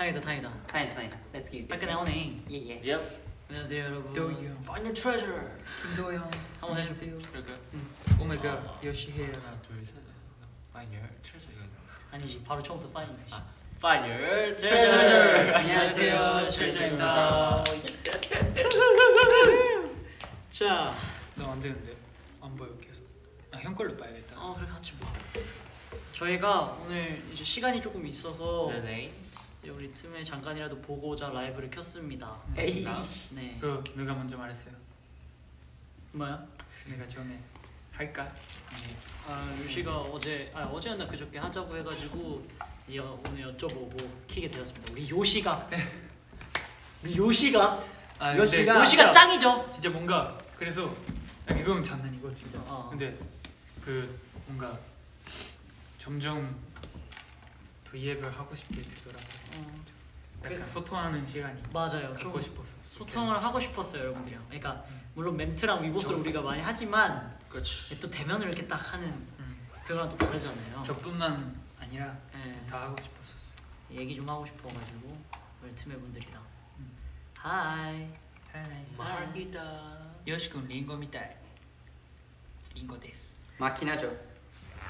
다행이다 다행이다. 다행이다 다행이다. 렛츠 기 밝게 나오네. 예예. Yep. 안녕하세요 여러분. 도영 Find the treasure. 김도영. 한번. 안녕하세요. 그럴까요? 오 마이 갓 요시 헤어 하나 둘셋. Find your treasure. 이거 아니지 바로 처음부터 파인. 아. Find your treasure. treasure. 안녕하세요. 트레저입니다. 자, 너안 되는데? 안 보여 계속. 아형 걸로 봐야겠다. 어 그래 같이 봐. 저희가 오늘 이제 시간이 조금 있어서 네네 우리 틈에 잠깐이라도 보고자 라이브를 켰습니다. 에이 네. 그 누가 먼저 말했어요? 뭐야? 내가 전에 할까? 네. 아 유시가 어제 아 어제였나 그저께 하자고 해가지고 얘가 오늘 여쭤보고 키게 되었습니다. 우리 요시가 우리 요시가 아, 요시가- 요시가 짱이죠. 진짜 뭔가 그래서 아, 이건 장난이고 진짜 어. 근데 그 뭔가 점점 V앱을 하고 싶게 되더라고 약간 소통하는 시간이 맞아요. 갖고 싶었어. 소통을 하고 싶었어요, 여러분들이랑. 그러니까 음. 물론 멘트랑 위보스를 우리가 많이 하지만 그렇지. 예, 또 대면으로 이렇게 딱 하는 음. 그거랑 또 다르잖아요. 저뿐만 아니라 예. 다 하고 싶었어. 얘기 좀 하고 싶어가지고 우리 팀의 분들이랑. 음. 하이. 마르기다. 요시군 링고 미타이. 링고 데스. 마키나죠.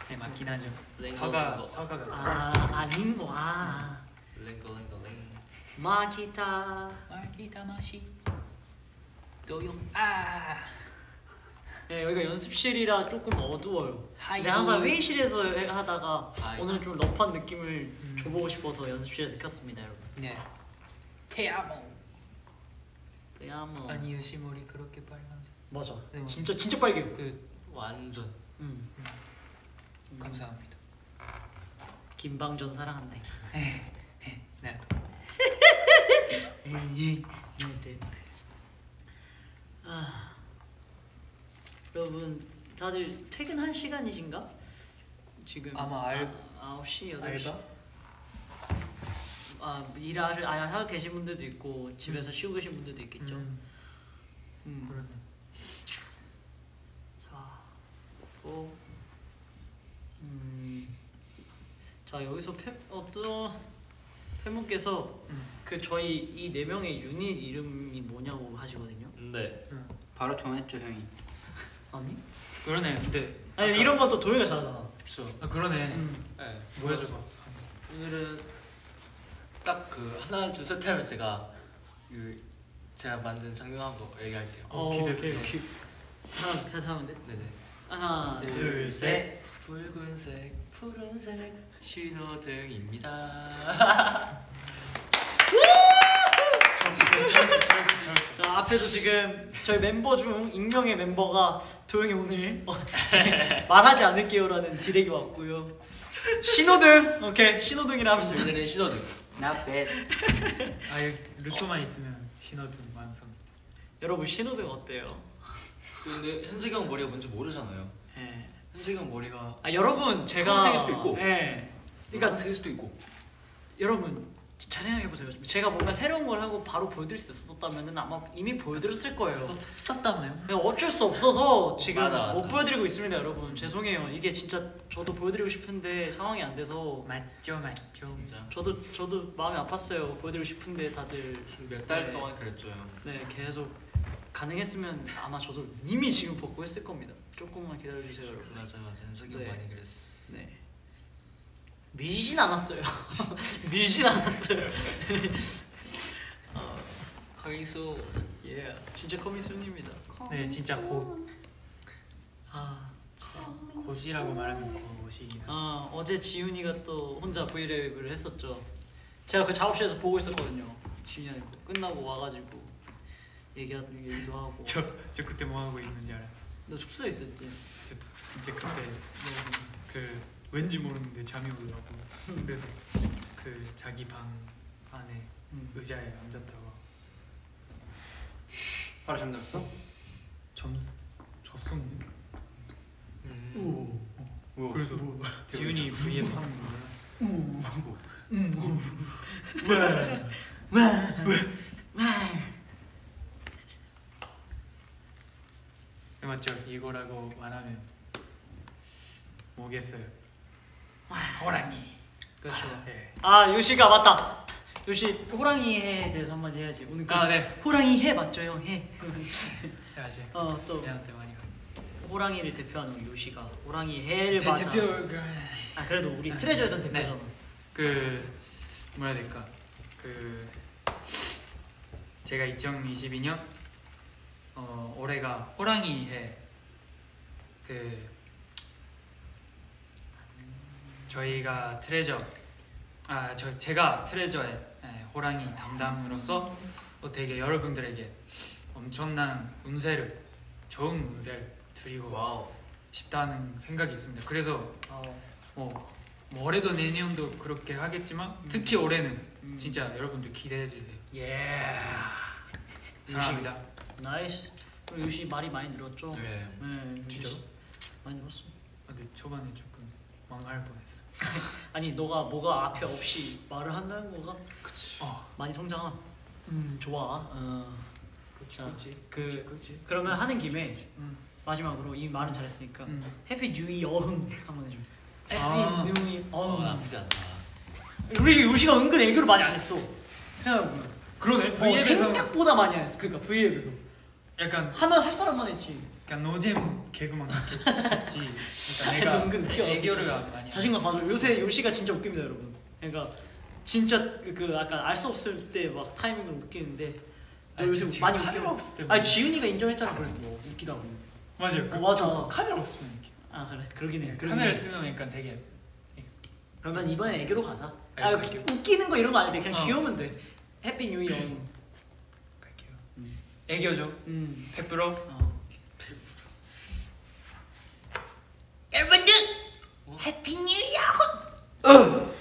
네, 마키나죠. 사과 사과가. 아, 아 링고. 아. 랭고 랭고 랭 마키타. 마기타 마시 도용 아 네, 여기가 연습실이라 조금 어두워요. 하이 근데 항상 회의실에서 해- 하다가 하이. 오늘 좀 럽한 느낌을 음. 줘보고 싶어서 연습실에서 켰습니다, 여러분. 네 테아모 그야 뭐 아니 요시모리 그렇게 빨간색 맞아. 네, 진짜 진짜 빨개요. 그 완전 음. 감사합니다 김방전 사랑한대. 네 에이, 네. 아, 여러분 다들 퇴근한 시간이신가? 지금 아마 알- 아, 9시 8시 알바 아 일하를 아 하고 계신 분들도 있고 집에서 쉬고 계신 분들도 있겠죠. 음, 음. 그러네 자, 또 음, 자 여기서 팬 어떤 팬분께서 음. 그 저희 이 네 명의 유닛 이름이 뭐냐고 하시거든요. 네 바로 정했죠 형이 아니? 그러네 근데 아니 이런 건 또 도희가 잘하잖아. 그쵸 아 그러네 음. 네 보여줘봐 오늘은 딱 그 하나 둘 셋 하면 제가 그 제가 만든 장면하고 얘기할게요 어, 기대돼. 오케이, 오케이. 하나 둘 셋 하면 돼. 네네 하나 둘, 둘 셋. 셋. 붉은색 푸른색 신호등입니다 자 앞에서 지금 저희 멤버 중 익명의 멤버가 도영이 오늘 어, 말하지 않을게요라는 디렉이 왔고요. 신호등 오케이 신호등이라 합시다. 오늘은 신호등 나뱃 아예 루토만 있으면 신호등 완성 여러분 신호등 어때요? 근데 현석이 형 머리가 뭔지 모르잖아요 예. 형 머리가 아 여러분 제가 초록색일 수도 있고. 예. 그러니까 노란색일 수도 있고 여러분 잘 생각해 보세요. 제가 뭔가 새로운 걸 하고 바로 보여드릴 수 있었다면은 아마 이미 보여드렸을 거예요. 썼다며요? 그냥 어쩔 수 없어서 지금 맞아, 맞아. 못 보여드리고 있습니다, 여러분. 죄송해요. 이게 진짜 저도 보여드리고 싶은데 상황이 안 돼서 맞죠 맞죠 진짜 저도 저도 마음이 아팠어요. 보여드리고 싶은데 다들 몇 달 네. 동안 그랬죠 형 네 계속 가능했으면 아마 저도 이미 지금 벗고 했을 겁니다. 조금만 기다려 주세요, 여러분. 맞아 맞아 현석이 네. 형 많이 그랬어 네. 밀진 않았어요. 밀진 않았어요. 어, 강희수 예, 진짜 커미순입니다. 네 진짜 고, 아, 고지라고 말하면 고시긴 하죠 아 어제 지훈이가 또 혼자 브이랩을 했었죠. 제가 그 작업실에서 보고 있었거든요. 지훈이한테 끝나고 와가지고 얘기하 얘기도 하고. 저, 저 그때 뭐 하고 있는지 알아? 너 숙소에 있었지? 저 진짜 그때 그 왠지 모르는데 잠이 오더라고 그래서 그 자기 방 안에 음. 의자에 앉았다가 바로 잠들었어? 점 졌었는데. 음. 오. 그래서 지훈이 V앱 하는 거 몰랐어. 맞죠? 이거라고 말하면 뭐겠어요? 호랑이. 그렇죠. 예. 아 요시가 맞다. 요시 호랑이 해에 대해서 한마디 해야지. 오늘 그아 네. 호랑이 해 맞죠 형 해. 해야지. 어또 얘한테 많이 가. 호랑이를 대표하는 요시가 호랑이 해를 대, 맞아. 대표 그, 아 그래도 우리 네. 트레저에서는 네. 대표잖아. 그 뭐라 해야 될까? 그 제가 2022년 어 올해가 호랑이 해. 그 저희가 트레저 아 저 제가 트레저의 예, 호랑이 담당으로서 어, 되게 여러분들에게 엄청난 운세를 좋은 운세를 드리고 wow. 싶다는 생각이 있습니다. 그래서 어, 뭐, 뭐 올해도 내년도 그렇게 하겠지만 특히 올해는 음. 진짜 여러분들 기대해 주세요. 예. 사랑합니다. Nice. 그리고 요시 말이 많이 늘었죠. 네. 네. 진짜로? 요시 많이 늘었어. 근데 초반에 조금 망할 뻔했어. 아니 너가 뭐가 앞에 없이 말을 한다는 거가 그치. 어, 많이 성장함. 음 좋아. 어. 자, 그렇지, 그- 그렇지. 그러면 하는 김에 음, 마지막으로 이 말은 잘했으니까 음. Happy New 이 어흥 한번 해줘. 아. Happy New 어, 이어흥. 나쁘지 않다. 우리 요시가 은근 애교를 많이 안 했어. 생각해보면. 그러네. 어, 생각보다 많이 안 했어. 그러니까 V앱에서 약간 하나 할 사람만 했지. 약간 노잼 개그만 했지. 그러니까 내가 은근 느껴. 애교를 많이 안 자신감. 받아. 요새 요시가 진짜 웃깁니다, 여러분. 그러니까 진짜 그, 그 약간 알 수 없을 때 막 타이밍을 웃기는데 너 아니, 요새 지금 많이 카메라 웃겨. 없을 때 아니 지훈이가 인정했잖아, 그래도 뭐 웃기다고. 맞아요. 그, 어, 맞아. 저 카메라 없으면 이렇게. 아 그래, 그러긴 해. 그러긴 카메라 해. 쓰면 약간 되게 그러면 이번에 애교로 가자. 아, 아. 웃기는 거 이런 거 아닌데 그냥 어. 귀여우면 돼. Happy New Year. 애교죠. 음. 100%. 어. 여러분들 Happy New Year.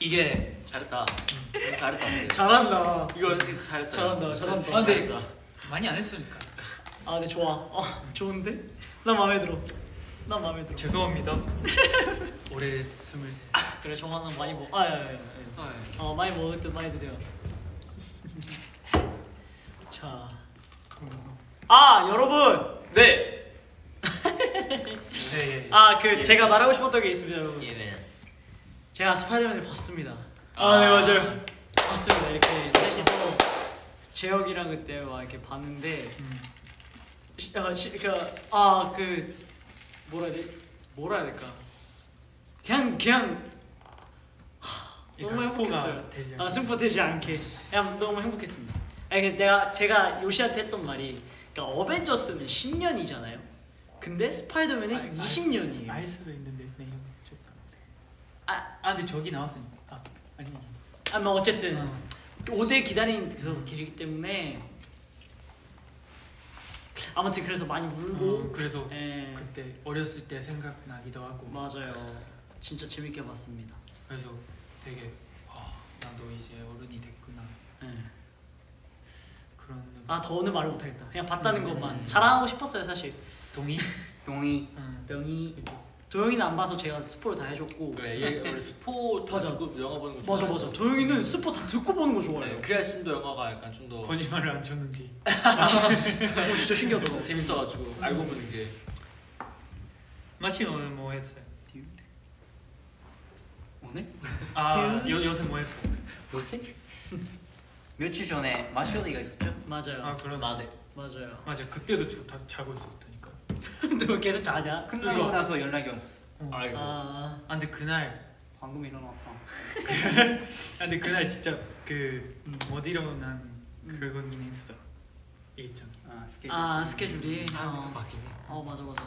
이게 잘했다. 음, 잘했다. 근데. 잘한다. 이거 진짜 잘했다. 잘한다, 잘한다. 아, 근데 잘했다. 많이 안 했으니까. 아, 근데 좋아. 어, 좋은데? 나 마음에 들어. 나 마음에 들어. 죄송합니다. 올해 스물 세. 그래, 정한은 많이 먹. 아, 야, 야, 야, 야. 아, 예. 어, 많이 먹을 듯 많이 드세요. 자, 아 여러분, 네. 예, 예. 아그 예. 제가 말하고 싶었던 게 있습니다, 여러분. 예맨. 제가 스파이더맨을 봤습니다. 아, 네, 맞아요. 봤습니다. 이렇게 셋이서 재혁이랑 그때 막 이렇게 봤는데, 음. 시, 아, 시, 그아그 뭐라 해야 돼? 뭐라 해야 될까? 그냥 그냥 이거 너무 행복했어요. 아 않게. 승포 되지 않게 그냥 너무 행복했습니다. 아니 내가 제가 요시한테 했던 말이 그러니까 어벤져스는 10년이잖아요. 근데 스파이더맨은 알- 알 20년이에요. 알 수도 있는데 좀. 아, 아 근데 저기 나왔으니까. 아, 아니. 아, 뭐 어쨌든 어. 5대 기다린 그 길이기 때문에 아무튼 그래서 많이 울고 어, 그래서 예 그때 어렸을 때 생각나기도 하고. 맞아요. 진짜 재밌게 봤습니다. 그래서 되게 아, 나도 이제 어른이 됐구나 예. 그런 아 더는 말을 못하겠다. 그냥 봤다는 음. 것만 자랑하고 싶었어요 사실. 동의. 동의. 응. 도영이 도영이는 안 봐서 제가 스포를 다 해줬고 그래 얘 원래 스포 다 맞아. 듣고 영화 보는 거 맞아 좋아해서. 맞아 도영이는 스포 다 듣고 보는 거 좋아해요. 네, 그래야 심도 영화가 약간 좀 더 거짓말을 안 쳤는지. 어, 진짜 신기하더라고. 재밌어가지고 알고 보는 게. 마치 오늘 뭐 했어요? 오늘? 아 요, 요새 뭐 했어? 요새? 며칠 전에 마쇼리가 있었죠? 맞아요. 아 그런. 마대. 맞아요. 맞아 그때도 저, 다 자고 있었다니까. 너 계속 자냐? 끝나고 그거. 나서 연락이 왔어. 어. 아, 아이고. 아 근데 그날 방금 일어났다. 아, 근데 그날 진짜 그못 일어난 그건 있어. 있잖아. 아 스케줄. 아 스케줄이. 아 어, 맞긴 해. 어 맞아 맞아.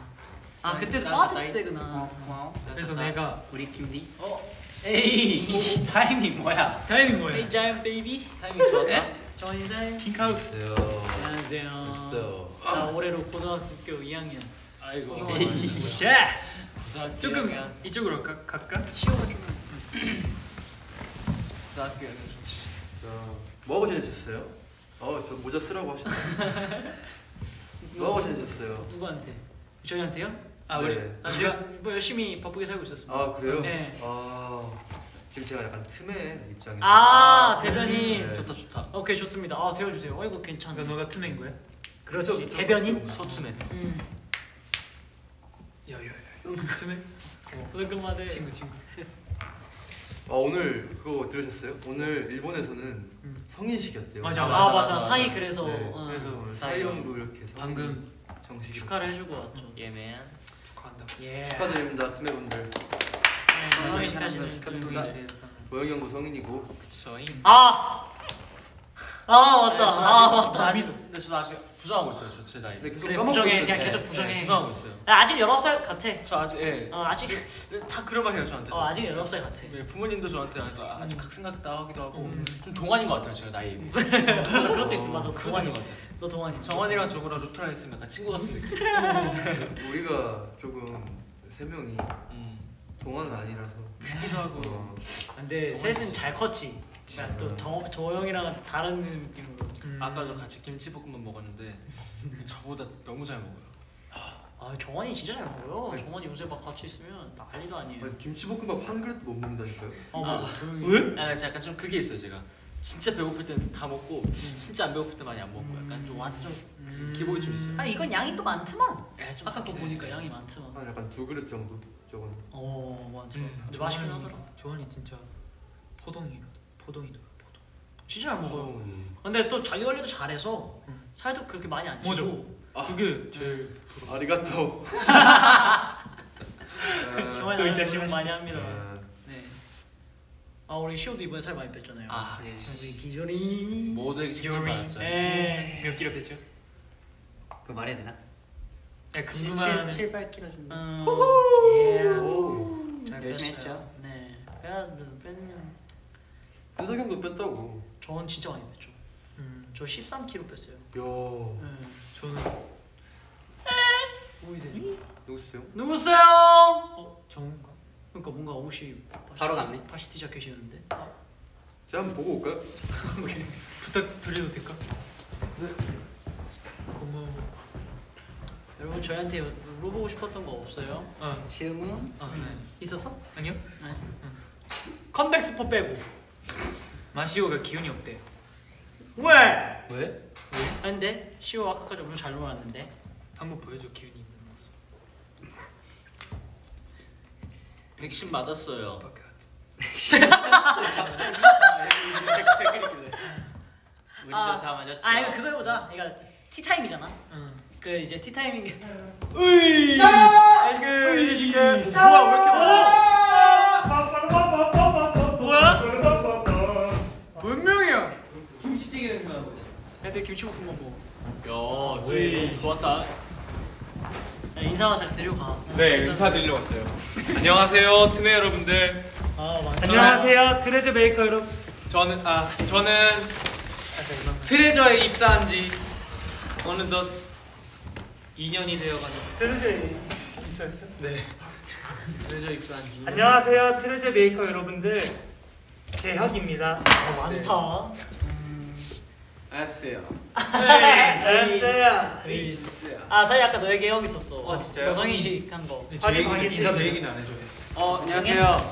아 그때 나- 빠질 나- 때구나. 어, 고마워. 그래서 나- 내가 우리 팀 D. 어 에이 타이밍 뭐야? 다행인 거야. Hey giant baby. 타이밍 좋았다. 저 인사해. 킹카우스. 안녕하세요. 나 올해로 고등학교 2학년. 아이고. 에이. 샤. 고등학교 조금 학년. 이쪽으로 가, 갈까? 시호가 좀. 고등학교 학년 좋지. 뭐 보셔주셨어요? 어, 저 모자 쓰라고 하시네. 뭐하고 지내셨어요? 누구한테? 저희한테요? 아 네. 우리 아, 제가 뭐 열심히 바쁘게 살고 있었습니다. 아, 그래요? 네. 아, 지금 제가 약간 틈의 입장에서. 아 대변인 네. 좋다 좋다. 오케이 좋습니다. 아 태워주세요. 어이구 괜찮네. 그러니까 너가 트낸 거야? 그렇지 좀- 좀 대변인. 음. 야야야. 트내. 얼굴만해. 친구 친구. 아, 오늘 그거 들으셨어요? 오늘 일본에서는 음. 성인식이었대요. 맞아, 아 맞아, 맞아, 맞아. 사이 그래서 네, 어, 그래서 오늘 사이 사이 형도 이렇게 방금 정식으로 축하를 해주고 왔죠. 예맨. 축 하한다. 예. 축하드립니다, 틈의 분들. 네, 성인식하시는 축하드립니다. 분들에 대해서. 보영이 형도 성인이고. 저희. 아. 아 맞다. 네, 저아 맞다. 아직 근데 저도 아직 부정하고 있어요. 저제 나이. 근데 계속 그래, 까먹고 부정해, 있어요. 그냥 네. 계속 부정해. 부정하고 있어요. 나 아직 19살 같아. 저 아직 예. 어 아직 다 그런 말이에요 저한테. 어 아직 19살 같아. 네, 부모님도 저한테 아, 아직 음. 학생 같다 하기도 하고 음. 좀 동안인 것 같아요 제가 나이. 그것도 있어 맞아. 동안인. 것 같아요. 너 동안이. 정원이랑 저거랑 루트랑 있으면 약간 친구 같은 느낌. 우리가 조금 세 명이 음. 동안은 아니라서. 크기도 하고. 어, 근데 동안이지. 셋은 잘 컸지. 그냥 또 저, 조영이랑은 다른 느낌으로. 음. 아까도 같이 김치볶음밥 먹었는데 저보다 너무 잘 먹어요. 아 정원이 진짜 잘 먹어요. 정원이 요새 막 같이 있으면 난리도 아니에요. 아니, 김치볶음밥 한 그릇도 못 먹는다니까요. 어 맞아. 아. 왜? 아, 약간 좀 그게 있어요 제가. 진짜 배고플 때는 다 먹고 진짜 안 배고플 때 많이 안 먹고 약간 좀 완전 음. 기복이 좀 있어요. 아 이건 양이 또 많더만. 예, 좀 아까 거. 보니까 양이 많더만. 한 약간 두 그릇 정도. 저거는. 어 맞아. 음, 근데 맛있긴 하더라. 조원이 진짜 포동이라. 포동이다. 포동. 진짜 잘 먹어요. 어, 근데 또 자기 관리도 잘해서 음. 살도 그렇게 많이 안 맞아. 찌고. 아. 그게 제일 아리가또. 정원이 또 이따 노력 많이 합니다. 아, 네. 아 우리 시오도 이번에 살 많이 뺐잖아요. 아, 네. 우리 기절이. 모두에게 직접. 받았죠. 네. 몇 킬로 뺐죠? 그거 말해야 되나? 야 궁금한 7, 8kg 정도. 음, 예. 오. 잘 열심히 뺐어요. 했죠. 네. 빼는 빼는. 현석 형도 뺐다고. 저는 진짜 많이 뺐죠. 음, 저 13kg 뺐어요. 야. 네. 저는 보이세요? 누구세요? 누구세요? 어 정우인가? 그러니까 뭔가 옷이 바로 갔네. 바시티 자켓이었는데. 제가 한번 보고 올까요? 부탁 드려도 될까? 네. 고마워. 여러분 저희한테 물어보고 싶었던 거 없어요? 아, 질문? 아 네. 있었어? 아니요. 네. 컴백 스포 빼고. 마시오가 기운이 없대. 왜? 왜? 근데 시오 아까까지 엄청 잘 놀았는데. 한번 보여줘 기운이 있는 모습. 백신 맞았어요. 우리 저다 맞았죠. 아 이거 그거 해보자. 이거 티 타임이잖아. 응. 그 이제 티 타임인 게. 으이. 아이고 이 뭐야 왜 이렇게 많아? 뭐야? 몇 명이야? 김치찌개 냄새 나고. 애들 김치볶음밥 먹어. 야, 우리 좋았다. 야, 인사만 잘 드리고 가. 네 인사드리러 왔어요. 안녕하세요 트메 여러분들. 아. 안녕하세요 트레저 메이커 여러분. 저는 아 저는 트레저에 입사한 지 어느덧 2년이 되어가지고 트레저 인사했어? 네 트레저 입사한 지. 안녕하세요 트레저 메이커 여러분들. 재혁입니다. 아, 많다. 알았어요. 안녕하세요. 아 사실 아까 너에게 형 있었어. 어, 진짜요? 여성이식 한 거. 제 얘기는 확인, 제 확인. 얘기는 안 해줘요. 어, 안녕하세요.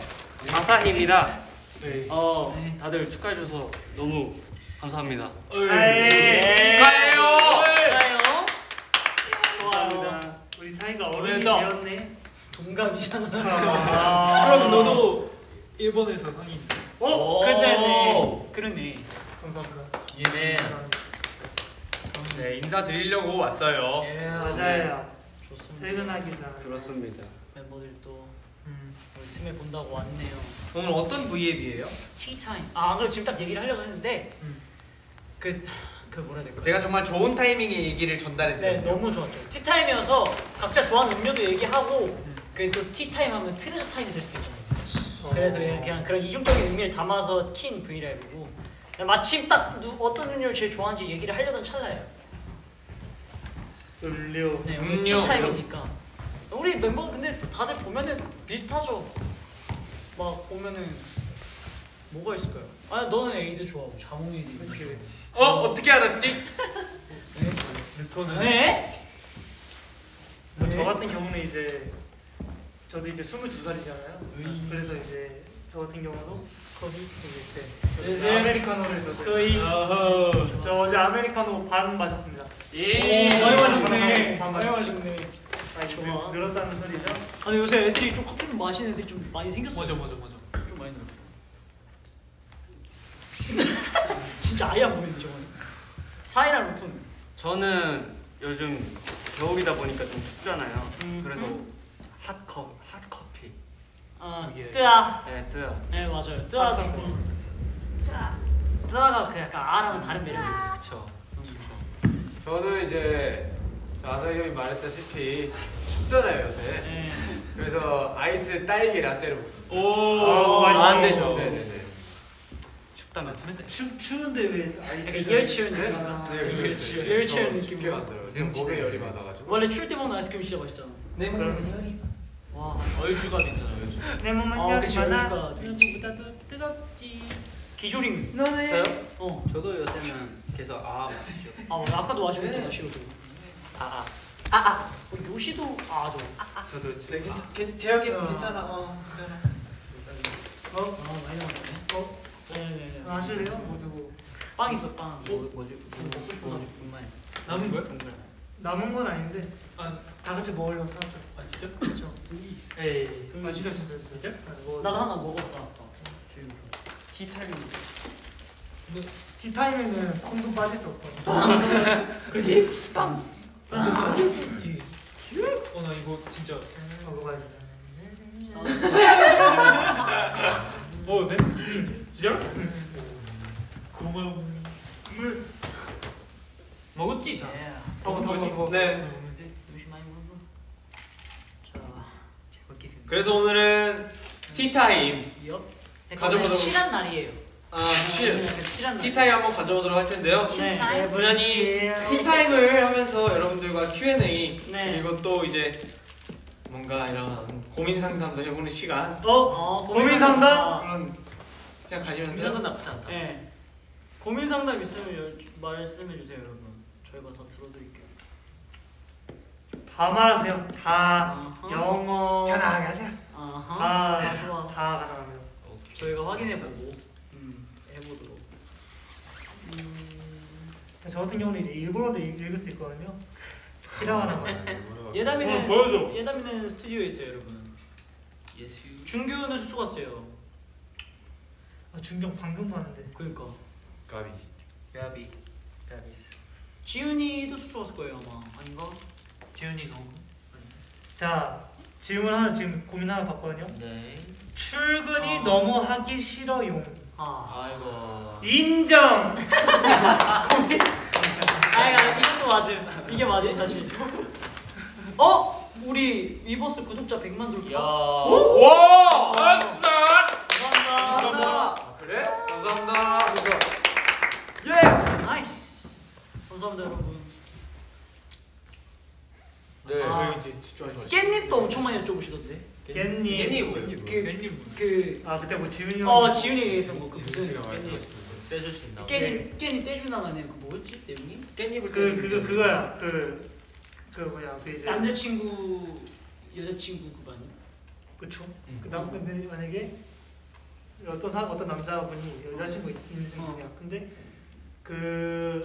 아사히입니다. 네. 어, 다들 축하해 줘서 너무 감사합니다. 네. 축하해요. 축하해요. 좋아요. 우리 타이가 어른이. 되었네. 동감이잖아. 그럼 너도 일본에서 성인. 어? 오. 그러네. 그러네. 감사합니다. 예맨. 네 인사드리려고 왔어요. 예, 맞아요. 좋습니다. 퇴근하기 전. 그렇습니다. 멤버들 또 음. 우리 팀에 본다고 왔네요. 오늘 어떤 V앱이에요? 티타임. 아, 안 그래도 지금 딱 얘기를 하려고 했는데 음. 그, 그 뭐라 해야 될까? 제가 정말 좋은 타이밍에 얘기를 전달해 네, 드렸네요. 너무 좋았죠. 티타임이어서 각자 좋아하는 음료도 얘기하고 그또 티타임 하면 트레저 타임이 될 수도 있잖아요. 그래서 그냥, 그냥 그런 이중적인 의미를 담아서 킨 브이라이브고 마침 딱 누, 어떤 음료를 제일 좋아하는지 얘기를 하려던 찰나예요. 음료. 네, 오늘 음료. 티타임이니까. 우리 멤버 근데 다들 보면은 비슷하죠. 막 보면은 뭐가 있을까요? 아 너는 에이드 좋아하고 자몽 에이드. 그렇지 그렇지. 어 어떻게 알았지? 루토는 네? 뭐 저 같은 경우는 이제 저도 이제 22살이잖아요. 그래서 이제 저 같은 경우도 거기 이제 네, 네, 네. 아메리카노를 어허. 저 어제 아메리카노 반 마셨습니다. 예. 오, 많이 마셨네. 반 많이. 마셨네. 아, 이제 좋아. 늘- 늘었다는 소리죠? 아니 요새 애들이 좀 커피 마시는 애들이 좀 많이 생겼어. 맞아 맞아 맞아. 좀 많이 늘었어. 진짜 아예 안 보이는데 저거는. 사이랑 루톤. 저는 요즘 겨울이다 보니까 좀 춥잖아요. 음. 그래서 핫커 핫커피. 아 이게- 뜨아. 네, 뜨아. 네 맞아요. 뜨아 핫커피. 듣고. 뜨아가 그 약간 아랑은 다른 매력이 있어. 그쵸. 저도 이제 아사히 형이 말했다시피 춥잖아요 요새. 네. 그래서 아이스 딸기 라떼를 먹습니다. 오, 아, 맛있어. 안 되죠. 네네네. 춥다면 추, 추운데 왜 아이스? 약간 이열치열 느낌. 네. 이열치열 더 느낌. 춥게 만들어요. 지금 목에 열이 많아가지고. 원래 추울 때 먹는 아이스크림 진짜 맛있잖아. 내 몸은 열이. 와. 얼주가 있잖아요. 내 몸은 아, 그치, 많아. 열주가 누구보다 더 뜨겁지. 기조링. 너네. 저요? 어. 저도 요새는 계속 아 마시죠. 아 맞아. 아까도 마시고 네. 있다 시로도. 아, 어, 요시도 아 저. 저도 네, 괜찮, 괜- 재혁이 어. 괜찮아. 어, 괜찮아. 어? 아 많이 나왔네. 어? 네네네. 아실래요? 뭐 누구? 빵 있어 빵. 뭐, 뭐지? 뭐, 먹고 뭐, 거. 정말. 남은 거야? 남은 건 아닌데 아, 다 같이 먹으려고 사왔죠. 아 진짜? 그렇죠. 에이. 아 진짜 진짜 진짜? 뭐, 나도 하나 먹었어 아까. 티타임. 티타임에는 콩도 빠질 수 없거든. 그지? 빵. 그렇지. 어나 이거 진짜. 먹어봤어. 어 네? 진짜? 고마워. 물. 먹었지 다. 예. 네. 많이. 자, 잘 먹겠습니다. 그래서 오늘은 티타임. 이어. 가져보도록- 칠한 날이에요. 아, 실. 네, 칠한 날. 티타임 한번 가져보도록 할 텐데요. 네. 네, 당연히 티타임을 하면서 여러분들과 Q&A 네. 그리고 또 이제 뭔가 이런 고민 상담도 해보는 시간 어? 어, 고민 상담? 아, 그런 그냥 가지면서 괜찮다 나쁘지 않다. 네. 고민 상담 있으면 여- 말씀해 주세요, 여러분. 저희가 다 들어드릴게요. 다 말하세요. 다 아하. 영어. 편하게 하세요. 아하. 다, 다 좋아. 다 가능합니다. 저희가 확인해 보고 음, 해보도록. 저 같은 경우는 이제 일본어도 읽- 읽을 수 있거든요. 히라가나 말. 예담이는 어, 보여줘. 예담이는 스튜디오에 있어요, 여러분. 예수. 준규는 수소 갔어요. 아, 중경 방금 봤는데. 그러니까. 가비. 야비. 지훈이도 수소 갔을 거예요, 아마. 아닌가? 재현이 너. 자 질문 하나 지금 고민 하나 봤거든요. 네. 출근이 어. 너무 하기 싫어요. 아. 아이고. 인정. 아, 야, 이것도 맞음. 이게 맞음 사실. 어? 우리 위버스 구독자 100만 돌파. 야. 와! 아싸! 감사합니다. 아, 그래? 감사합니다. Nice. 감사합니다, 여러분. 네, 아. 저희 이제 집중하지 마시고. 깻잎도 엄청 많이 여쭤보시던데. 깻잎. 깻잎이 뭐예요? 그, 괜히 그, 아 그때 뭐 지훈이 형. 어, 지훈이 거, 그 무슨 지금 깻잎. 떼줄 수 있나? 깻잎, 깻잎 떼주나가네. 그 뭐였지, 내용이? 깻잎을 그 그거 그거야. 그. 그 뭐냐 그 이제 남자친구, 여자친구 그거 아니야? 그쵸. 그남 근데 만약에 어떤 사 어떤 남자분이 여자친구 있- 있는 중이야. 근데 그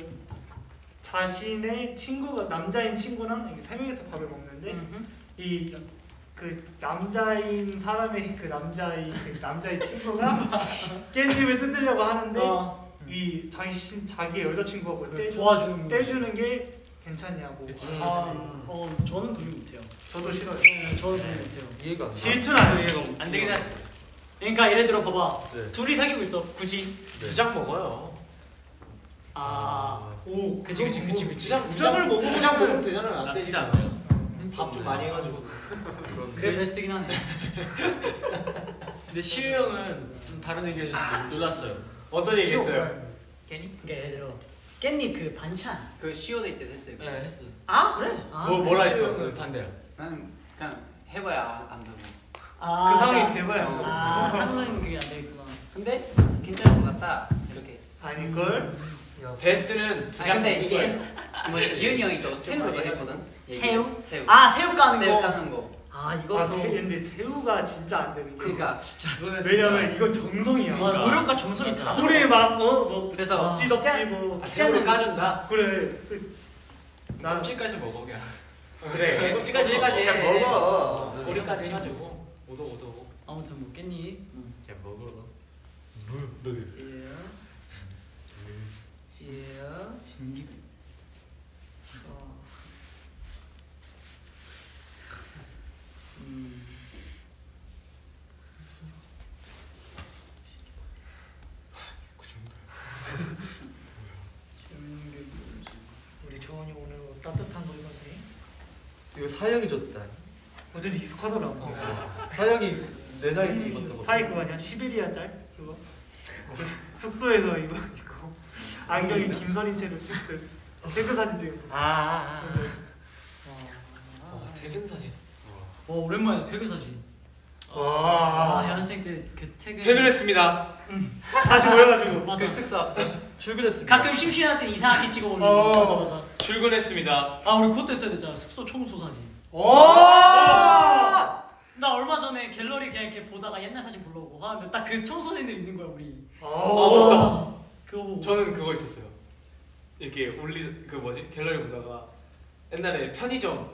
자신의 친구가 남자인 친구랑 이렇게 세 명이서 밥을 먹는데. 이 그 남자인 사람의 그 남자인 그 남자의 친구가 깻잎을 뜯으려고 하는데 어, 이 자기 자기의 여자친구하고 그 떼주, 도와주는 거. 떼주는 게 괜찮냐고. 아, 어, 저는 동의 못해요. 저도 싫어요. 네, 저는 동의 못해요. 이해가 안 나. 질투는 안 해요. 안 되긴 하지. 그러니까 예를 들어 봐봐. 네. 둘이 사귀고 있어. 굳이. 두장 먹어요. 아, 오, 그치, 그치, 그치, 그치. 두장 두장을 먹으면 두장 먹으면 되잖아요. 안 나쁘지 떼지 않아요. 밥 좀 많이 해가지고. 그게 베스트긴 하네. 근데 시우 형은 좀 다른 의견이어서 놀랐어요. 어떤 얘기 했어요? 깻잎? 그러니까 예를 들어 깻잎 그 반찬. 그 시오데이 때 됐어요. 네, 했어. 아 그래? 아, 뭐 뭐라 시우 했어? 반대야. 나는 그냥 해봐야 안다고. 아, 그 상황이 그러니까- 어. 돼. 아 상상이 그게 안 되겠구나. 근데 괜찮을 것 같다 이렇게 했어. 아닐걸? 베스트는 두 아 장. 근데 이게 뭐지 지윤이 형이 또 새우로 또 했거든. 새우? 새우. 아 새우 까는 새우 거. 까는 거. 아 아, 이것도 새, 근데 새우가 진짜 안 되는 게 그러니까 왜냐면 이건 정성이야 아, 노력과 정성이 다 우리 막어뭐 그래서 찌덕지 뭐 아, 새우를 까준다. 그래 나 껍질까지 먹어 그냥. 그래 껍질까지 껍질까지 먹어. 해. 먹어. 꼬리까지 해가지고 오도 오도. 아무튼 뭐 깻잎. 잘 먹어. 예. 예. 신기. 어. 음. 재밌는 게 뭐지? 우리 정원이 오늘 뭐 따뜻한 거 입었네 이거 사형이 줬다. 어쩐지 익숙하더라 사형이 내 나이 때 입었던 거. 사이 그거 아니야? 시베리아 짤? 그거? 그 숙소에서 이거 입고 안경이 김선인 채로 찍그 태그 사진 찍은 거 아. 아, 아. 와 퇴근 사진. 와 오랜만에 퇴근 사진. 와. 아 연습생 때그 퇴근. 퇴근했습니다. 다시 모여가지고 맞아. 그 숙소 앞서. 출근했습니다. 가끔 심심할 때 이상하게 찍어 올리고. 어. 맞아 맞아. 출근했습니다. 아 우리 그것도 했어야 됐잖아. 숙소 청소 사진. 오! 나 얼마 전에 갤러리 그냥 이렇게 보다가 옛날 사진 보려고 하는데 딱 그 청소 사진들 있는 거야 우리. 오! 그거 보고. 저는 그거 있었어요. 이렇게 올리 그 뭐지 갤러리 보다가 옛날에 편의점도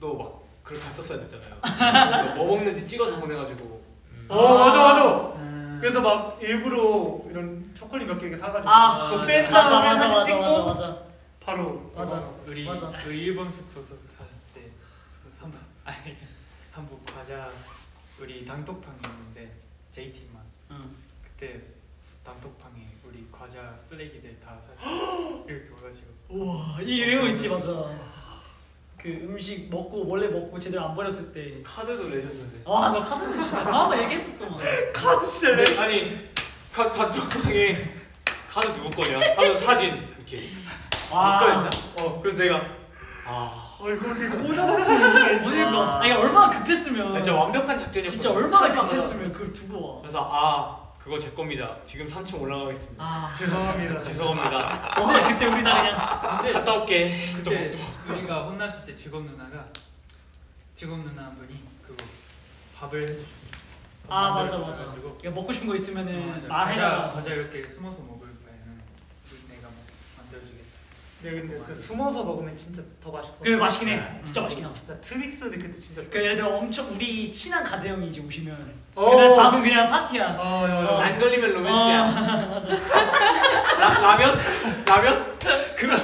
막 그걸 갔었어야 됐잖아요. 뭐 먹는지 찍어서 보내가지고. 어 맞아 맞아 음. 그래서 막 일부러 이런 초콜릿 몇 개 사가지고 아, 그거 아, 뺀 맞아 다음에 맞아 사진 맞아 찍고 맞아 맞아. 바로 맞아. 우리 맞아. 우리 일본 숙소에서 한국 아니 한국 과자 우리 단톡방이 있는데 JT만 응. 그때 단톡방에 우리 과자 쓰레기들 다 사진 이렇게 와가지고 우와 이 이런 거 있지 맞아. 그 음식 먹고 몰래 먹고 제대로 안 버렸을 때. 카드도 내줬는데. 와너 카드는 진짜 아까 얘기했었더만. 카드 진짜 내 근데 아니 카 단톡방에 카드 누구 거냐? 하면서 사진 이렇게 와. 묶어있나? 어 그래서 내가 아 어 이거 어떻게 있나 그러니까 아니 얼마나 급했으면. 진짜 완벽한 작전이었거든. 진짜 얼마나 급했으면 그걸 두고 와. 그래서 아 그거 제 겁니다. 지금 3층 올라가겠습니다. 아. 죄송합니다 죄송합니다. 와 그때 우리 다 그냥. 근데 갔다 올게. 그때 우리가 혼났을 때 직업 누나가 직업 누나 한 분이 그거 밥을 해주시고 아 맞아 맞아. 야 먹고 싶은 거 있으면은 과자, 말해라. 과자 이렇게 숨어서 먹을 바에는 내가 뭐 만들어주겠다 네 근데 그 숨어서 먹으면 진짜 더 맛있고 그 맛있긴 해. 진짜 맛있긴 하. 나 트윅스도 그때 진짜 그 예를 들어 엄청 우리 친한 가드 형이 이제 오시면 어. 그날 밤은 그냥 파티야. 아 야, 야. 어. 안 걸리면 로맨스야. 어, 맞아. 라, 라면? 라면? 그거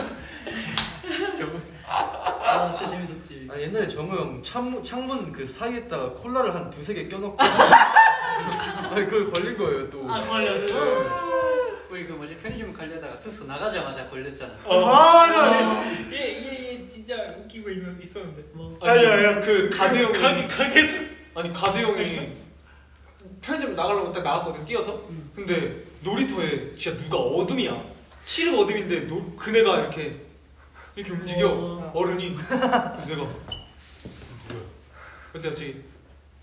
아 진짜 재밌었지. 아니 옛날에 정우 형 창문 창문 그 사이에다가 콜라를 한 두세 개 껴놓고 아니 그걸 걸린 거예요 또. 아 걸렸어. 우리 그 뭐지 편의점 가려다가 숙소 나가자마자 걸렸잖아. 아, 얘얘얘 진짜 웃기고 있는 있었는데 뭐. 아니 야, 야. 그 가드 형이 가게 가게에서 아니 가드 형이 편의점 나가려고 딱 나갔거든 뛰어서 음. 근데 놀이터에 진짜 누가 어둠이야 칠흑 어둠인데 노, 그네가 이렇게 이렇게 움직여 어. 어. 른이 그래서 내가 누구야 근데 갑자기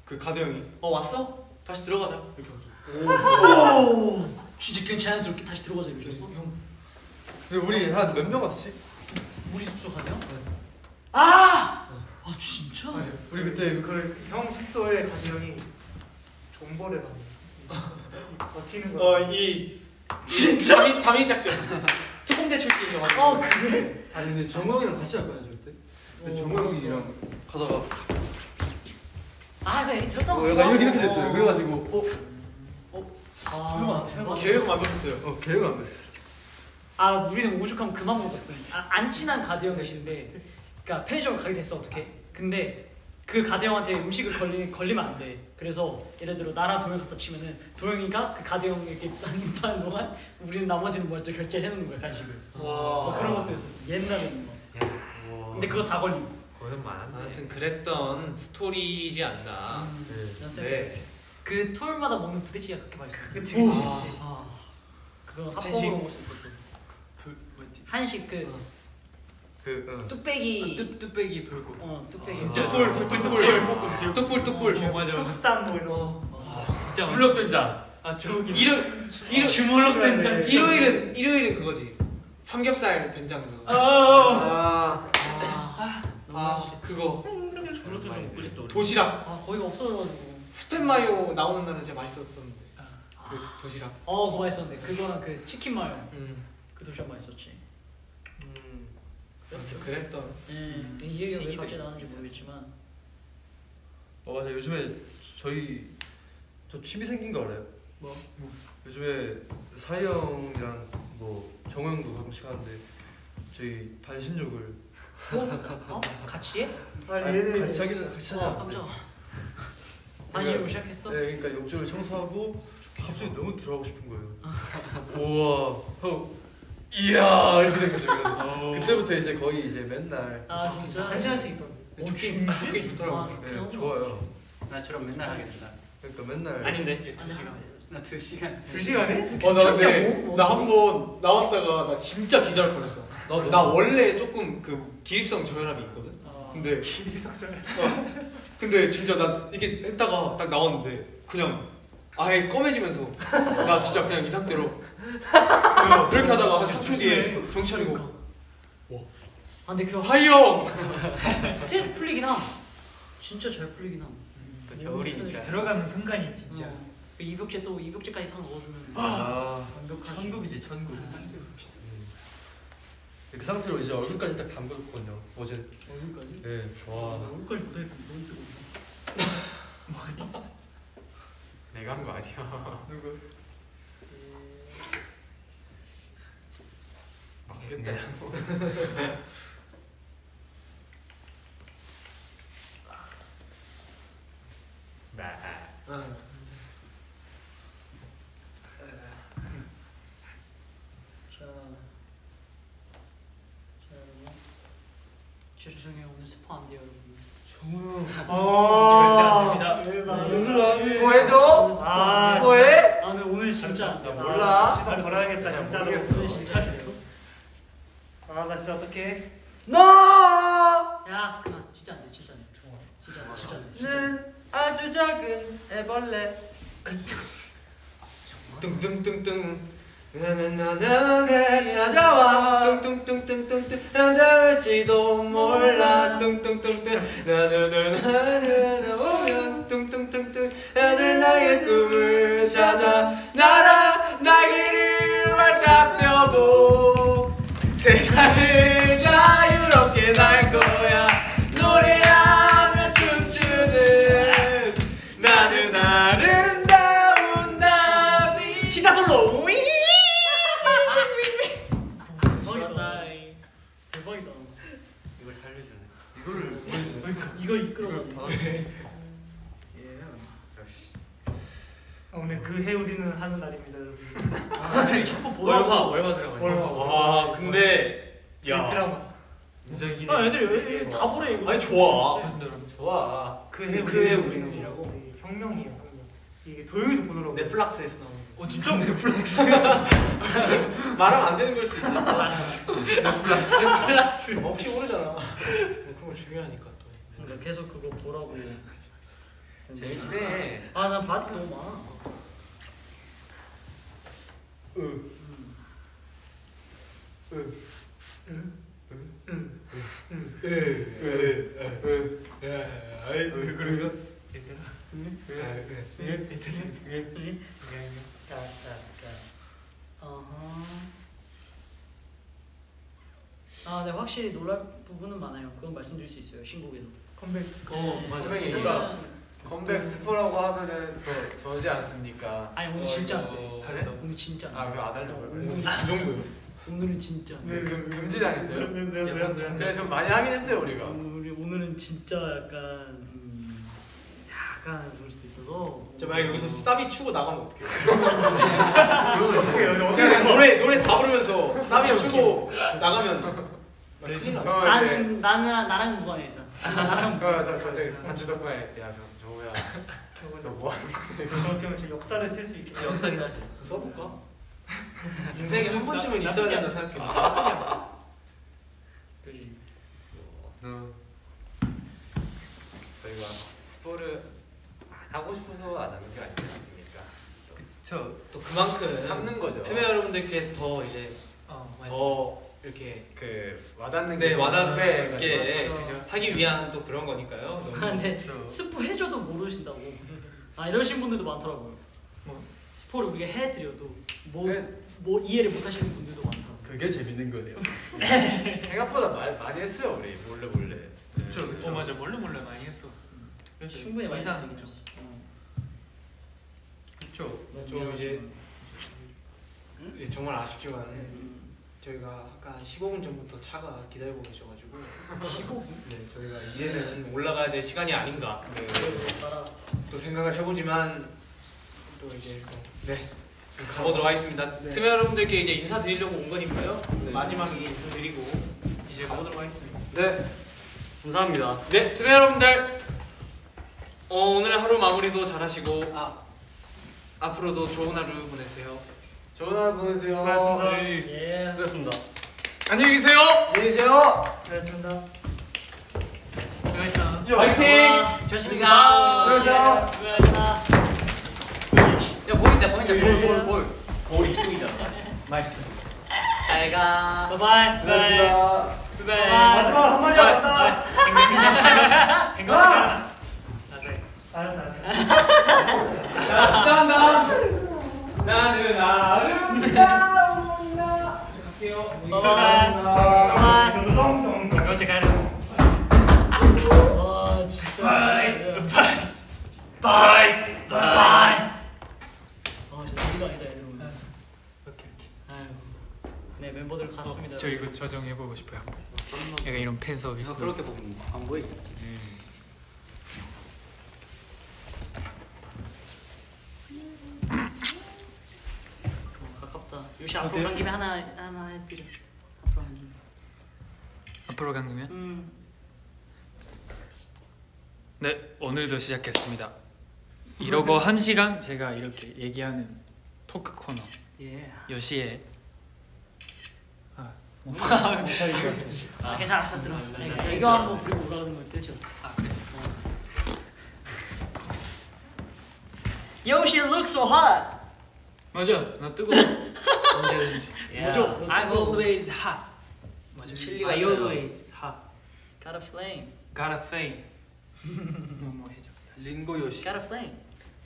그 가드 형이 어 왔어? 다시 들어가자 이렇게 하면서 오. 진 짜 그냥 자연스럽게 다시 들어가자 이러셨어? 형 근데 우리 한 몇 명 왔지? 우리 숙소 가냐? 아! 아 진짜? 맞아. 우리 그때 그 형 숙소에 가지 형이 하네 버티는 거 어이 진짜 담임 담임 작전 특공대 출신이셔가지고 아 그래? 아니 근데 정우 형이랑 같이 갈 거야 저때. 근데 정우 형이랑 가다가 아 그래 들었던 어, 약간 이렇게 이렇게 됐어요. 그래가지고 어 아, 설마 계획 완벽했어요 어 계획 안 됐어. 아 우리는 오죽하면 그만 먹었어. 아, 안 친한 가드 형 계신데, 그러니까 편의점 가게 됐어 어떻게? 근데 그 가드 형한테 음식을 걸리, 걸리면 안 돼. 그래서 예를 들어 나랑 도영 갖다 치면은 도영이가 그 가드 형 이렇게 하는 동안 우리는 나머지는 먼저 결제해 놓는 거야 간식을. 뭐 그런 것도 있었어. 옛날에는 뭐. 근데 그거 다 걸리고. 고생 많았네 아무튼 그랬던 스토리이지 않나 음, 네. 그 토요일마다 먹는 부대찌개가 그렇게 맛있어. 그치 그치 그치 아, 그거 한식? 합법으로 먹을 수 있었고. 그 뭐지 한식 그 그 어. 뚝배기. 뚝 뚝배기 불고 어 뚝배기. 진짜 뚝불, 뚝불 뚝불. 볶음 뚝불 뚝불 어, 맞아 맞아 뚝쌈 뭐 이런 거 진짜 불닭된장 아 저기 일요 일요 주물럭 된장 일요일은 일요일은 그거지. 삼겹살 된장 그거. 아 아, 아 그거 주물럭 된장 먹고 싶다. 우리. 도시락 아 거기가 없어가지고. 스팸 마요 나오는 날은 진짜 맛있었었는데. 그 도시락. 어 그거 맛있었는데 그거랑 그 치킨 마요. 음. 그 도시락 맛있었지. 음. 그랬던. 음. 이 얘기가 왜 갑자기 나왔는지. 모르겠지만. 어 맞아 요즘에 저희 저 취미 생긴 거 알아요? 뭐? 요즘에 사이 형이랑 뭐 정우 형도 가끔씩 하는데 저희 반신욕을 어? 같이 해? 아 아니, 같이 하기는 같이 어 않는데 깜짝아. 반신욕 시작했어? 네 그러니까 욕조를 청소하고 갑자기 너무 들어가고 싶은 거예요 우와 형 이야 이렇게 된 거죠 그래서 그때부터 이제 거의 이제 맨날 아 진짜? 한 시간씩 있던데. 어, 좋긴 좋긴 아, 좋더라고. 좋긴 네, 하구나. 좋아요 나처럼 맨날 하겠다. 그러니까 맨날 아닌데 두 시간 나두 시간. 두 시간에? 어, 나 근데 괜찮냐고? 나한 번 나왔다가 나 진짜 기절 뻔했어. 나 원래 조금 그 기립성 저혈압이 있거든. 아, 근데 기리석절. 근데 진짜 나 이렇게 했다가 딱 나왔는데 그냥 아예 검해지면서 나 진짜 그냥 이 상태로 그렇게 하다가 한 3초 뒤에 정신 차리고 아 근데 그 사이 형! 스트레스 풀리긴 함. 진짜 잘 풀리긴 함. 또 겨울이니까. 들어가는 순간이 진짜 어. 그 이벽제 또 이벽제까지 사 넣어주면 아 완벽하지. 천국이지 천국 음. 그 상태로 이제 얼굴까지 딱 담그거든요 어제 얼굴까지? 네 좋아 얼굴까지 못하니까 너무 뜨거워. 내가 한 거 아니야 누구? 막겠다 응. 자, 자 여러분. 진짜 죄송해요 오늘 스포 안 돼요 여러분. 정우 형아 절대 안 됩니다. 오늘 안해 보여줘? 오늘 스포 안 아, 돼요. 뭐해? 아 근데 오늘 진짜 안 돼요. 몰라. 시동 걸어야겠다 잘 진짜로. 모르겠어. 오늘 진짜 안 돼요. 아나 진짜 어떡해. 너! 야 그만 진짜 안 돼. 진짜 안 돼. 진짜 안 돼. 진짜 안 돼. 진짜 안 돼. 는 아주 작은 애벌레 뚱뚱뚱뚱 나나나나나 찾아와 뚱뚱뚱뚱뚱뚱 앉아올지도 몰라. 뚱뚱뚱뚱. 나나나나나 하는 날입니다 여러분. 아, 자꾸 보라고. 월화 월화 들어가 월화. 와 근데 그 드라마. 인정이 아 애들이 왜, 왜다 보래 이거. 아니, 좋아. 드라마 좋아 그그해 그 해 우리는이라고? 네, 혁명이에요 혁명. 이게 도영이도 보더라고. 넷플락스에서 나오는 어 진짜? 말하면 안 되는 걸 수도 있어 플러스. 넷플락스 어, 혹시 모르잖아 그런 거 중요하니까 또 그러니까 계속 그거 보라고. 재밌네. 아난 바디 너무 많아. 어허. 아, 네 확실히 놀랄 부분은 많아요. 그건 말씀드릴 수 있어요. 신곡에도. 컴백. 어 맞아 그러니까 왜냐면- 컴백 스포라고 하면은 또 저지 않습니까? 아니 오늘 진짜 안 돼. 그래? 오늘 진짜 안 돼. 아왜안 하려고요? 오늘 그 정도요? 오늘은 진짜 안 왜, 금- 금지당했어요? 왜, 왜, 왜, 진짜 왜, 왜, 왜. 그래 좀 많이 하긴 했어요 우리가 오늘 오늘은 진짜 약간 음, 약간 그럴 수도 있어서. 저 만약 여기서 쌉이 추고 나가면 어떡해요? 어떻게 해요? 어떻게? 노래 노래 다 부르면서 쌉이 추고 나가면 나. 저 나는 나는 나랑 무관해 일단. 나랑 저, 저, 저 저기 반주 덕분에 야저 저거 너뭐 하는 거야? 저렇게 하면 제 역사를 쓸 수 있겠지. 역사긴 하지. 써볼까? 인생에 한 번쯤은 나- 있어야 나쁘지 된다. 생각해. 나쁘지 않아. 그지. 저희가 스포를 안 하고 싶어서 안 하는 게 아니지 않습니까? 또 그만큼 참는 거죠. 트메 여러분들께 더 이제 어 맞아. 더 이렇게 그 와닿는 네게 와닿게 그렇죠. 하기 위한 또 그런 거니까요. 너무 아, 근데 스포 해줘도 모르신다고. 아 이러신 분들도 많더라고요. 뭐? 스포를 우리가 해드려도 뭐, 네. 뭐 이해를 못하시는 분들도 많다고. 그게 재밌는 거네요. 생각보다 말 많이 했어요 우리 몰래 몰래. 그렇죠. 어 맞아 몰래 몰래 많이 했어. 그래서 충분히 많이 이상 재밌었어. 어. 그렇죠. 좀 이제 예, 정말 아쉽지만 음. 저희가 아까 한 15분 전부터 차가 기다리고 계셔가지고 15분? 네 저희가 이제는 올라가야 될 시간이 아닌가 네, 따라. 또 생각을 해보지만 또 이제 또, 네 가보도록 하겠습니다. 트메 여러분들께 이제 인사 드리려고 온 거니까요. 마지막에 인사 드리고 이제 가보도록 하겠습니다. 네. 감사합니다. 네, 트메 여러분들 어, 오늘 하루 마무리도 잘하시고 아, 앞으로도 좋은 하루 보내세요. 좋은 하루 보내세요. 수고하셨습니다. 예. 수고했습니다. 안녕히 계세요. 안녕히 계세요. 수고하셨습니다. 수고했어. 화이팅! 조심히 가. 수고하셨습니다. 수고하셨습니다. 야 보인다 보인다 볼볼 볼. 거의 이쪽이잖아. 마이크. 잘 가. 바이바이. 바이바이. 마지막 한마디 한다. 갱강 시간. 알았어 알았어. 짠다. 나는 아름다운 나. 갈게요. bye bye. bye bye. 동동동. 이것이 가는. 와 진짜. bye. bye. bye. 아 진짜 이거 아니다 얘들 오늘. 오케이 오케이. 아유. 네 멤버들 갔습니다. 저 이거 저장해 보고 싶어요. 약간 이런 팬 서비스. 그렇게 보면 안 보이겠지. 어, 요시 앞으로 간 김에 하나 하나 해드려. 앞으로 간 김에. 앞으로 간 김에. 음. 네 오늘도 시작했습니다. 이러고 한 시간 제가 이렇게 얘기하는 토크 코너 예. 여시에 아, 괜찮아, 알았어 들어. 그러니까 애교 한번 부리고 올라가는 걸 뜻이었어. 아 그래. Yo, she looks so hot. 맞아 나 뜨거워 언제든지. 뭐죠? I'm always hot. 맞아 실리가 I 있어요. always hot. Got a flame. Got a thing. 뭐뭐 해줘. 링고 요시. Got a flame.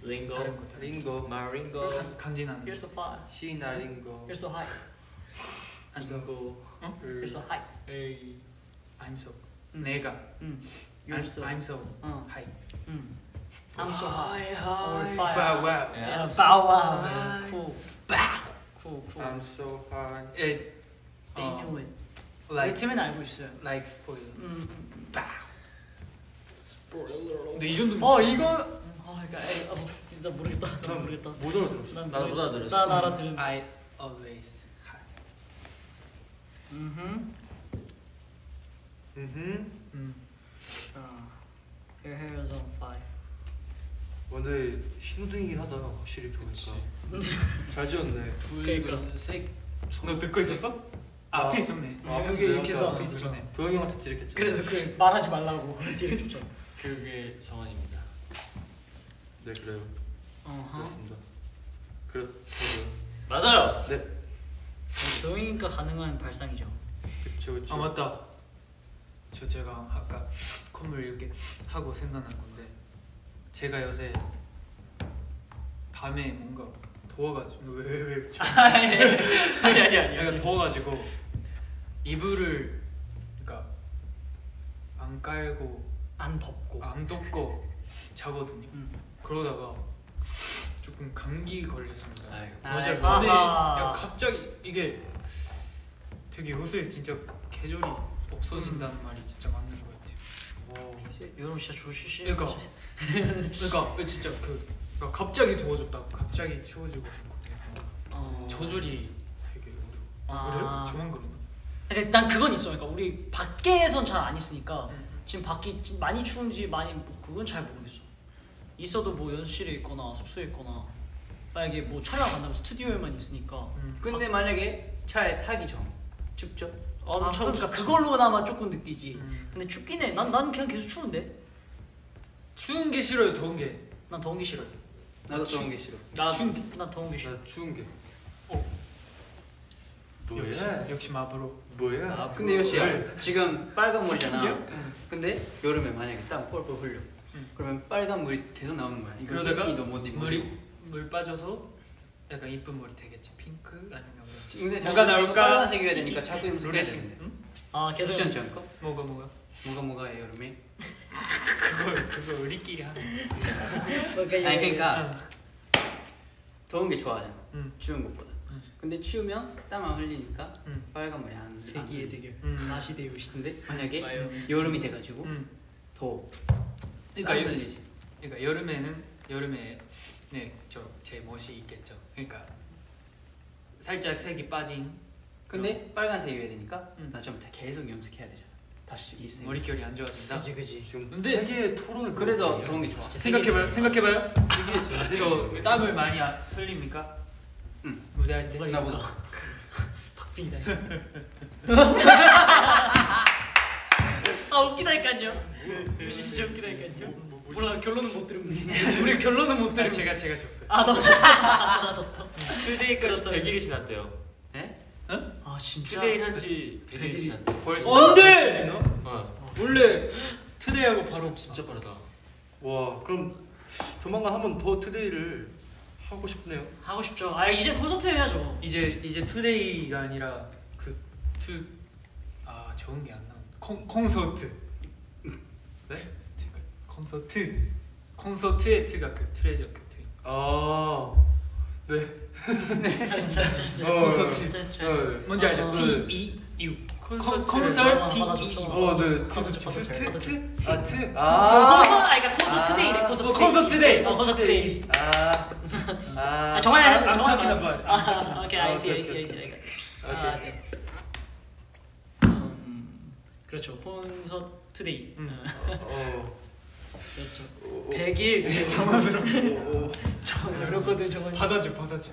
링고. 다른 거 다른 링고. 마링고. 거. 간지나는. You're so hot. 시나 링고. You're so hot. 링고. You're so hot. 에이. I'm so. 음. 내가. 음. You're I'm, so. I'm so 어. high. 음. I'm so hot. Or fire. Bow wow. Yeah, bow wow. Hi. Cool. Bow. Cool, cool. I'm so high. It. They 어, knew it. 우리 like 팀은 알고 있어요. like spoiler. 음. 음. 근데 이 정도면. 어 진짜- 이거 아 이거 에이, 어, 진짜 모르겠다. 난 모르겠다. 못 알아들었어. 난 나도 모르겠다. 못 알아들었어. 난 알아들은. I always high. 음. 음. 음. 어. Your hair is on fire. 근데 신호등이긴 하다. 확실히 보니까. 잘 지었네. 그러니까. 붉은색. 너 듣고 있었어? 아. 앞에 있었네. 아, 여기 그래요? 계속 아까 앞에 있었잖아. 도영이 형한테 디렉했잖아. 그래서 그 말하지 말라고 뒤를 쫓아. 그게 정원입니다. 네 그래요. 어허. 그렇습니다. 그렇고요. 맞아요. 네. 도영이니까 가능한 발상이죠. 그쵸 그쵸. 아 맞다. 저 제가 아까 콧물 이렇게 하고 생각난 건데 제가 요새 밤에 뭔가 더워가지고 왜왜왜 왜, 아니 아니 아니. 약간 더워가지고 이불을 그러니까 안 깔고 안 덥고. 안 덮고 자거든요. 음. 그러다가 조금 감기 걸렸습니다. 아이고. 맞아요. 아이고. 근데 아하. 야, 갑자기 이게 되게 요새 진짜 계절이 없어진다는 말이 진짜 맞는 것 같아요. 여러분 진짜 조시시. 그러니까 그러니까 진짜 그 그러니까 갑자기 더워졌다가 갑자기 추워지고 그래서 어. 저절이 되게 어려워. 아, 아. 그래요? 저만 그런가? 그러니까 난 그건 있어. 그러니까 우리 밖에선 잘 안 있으니까 음. 지금 밖이 지- 많이 추운지 많이 뭐 그건 잘 모르겠어. 있어도 뭐 연습실에 있거나 숙소에 있거나 만약에 뭐 촬영 간다고 스튜디오에만 있으니까 음. 근데 만약에 차에 타기 전 춥죠? 아, 엄청 그러니까 춥지. 그걸로나마 조금 느끼지. 음. 근데 춥긴 해. 난, 난 그냥 계속 추운데. 추운 게 싫어요, 더운 게. 난 더운 게 싫어해. 나도 더운 게 싫어. 나나 더운 게 싫어. 나 추운 게. 어. 뭐야? 역시, 역시 마브로. 뭐야? 아, 근데 요시야 지금 빨간 물이잖아. 근데 여름에 만약에 땀 뻘뻘 흘려. 응. 그러면 빨간 물이 계속 나오는 거야. 이거 그러다가. 물이 물 빠져서 약간 이쁜 물이 되겠지. 핑크 아니면 뭐가 나올까? 빨간색이어야 되니까 자꾸 루레식. 되는데. 응? 아 계속 추천지 않을까? 뭐가 뭐가? 뭐가 뭐가 해 여름에? 그거 그거 우리끼리 하는. 아니 그러니까 응. 더운 게 좋아하잖아. 응. 추운 것보다. 응. 근데 추우면 땀 안 흘리니까 응. 빨간 물이 안. 안 세기의 흘려. 대결. 음. 나시 대 요시. 근데 만약에 와요. 여름이 돼가지고 응. 더 그러니까 땀 여- 흘리지. 그러니까 여름에는 여름에 네저제 멋이 있겠죠. 그러니까 살짝 색이 빠진 근데 빨간색이어야 되니까 응. 나좀 계속 염색해야 되잖아. 다시 이 색. 머릿결이 안 좋아진다. 그지 그지. 지금 근데- 세계의 토론을 그래서 벌이고 더운 게 좋아. 생각해봐요. 생각해봐요. 저 땀을 많이 안 흘립니까? 응. 무대할 때. 나보다. 박빙이다. 아 웃기다니까요. 요시 진짜 웃기다니까요. 몰라 결론은 못 들은 우리 결론은 못 아, 들은. 제가 제가 졌어요. 아너 졌어. 아너 졌어. 트데이까지 100일이 지났대요. 네? 아 진짜. 트데이 한지 100일이 지났대. 벌써? 안돼. 어. 원래 트데이하고 바로 진짜 빠르다. 와 그럼 조만간 한번 더 트데이를 하고 싶네요. 하고 싶죠. 아 이제 콘서트 해야죠. 이제 이제 트데이가 아니라 그 투아 좋은 게안 나온 콘 콘서트. 네? 콘서트 콘서트의 트가 그 트레저 그 트. 아 네. 어, 잘했어 잘했어 잘했어. 뭔지 알죠? 어, T 네. E U. 콘서트 아, T E U. 어, 네. 콘서트 트, 콘서트. 트, 트? 아, 트? 콘서트 아, 아 그러니까 콘서트 데이래 콘서트 어, 콘서트 데이. 어 콘서트 데이. 아, 아, 아 정환이 talking about. 아 오케이 아, I see I see I see I got 오케이. 아 네. 음, 그렇죠 콘서트 데이. 음. 어, 그렇죠. 어, 어, 100일 당황스러워. 어, 어, 정환 열었거든 정환. 받아줘 받아줘.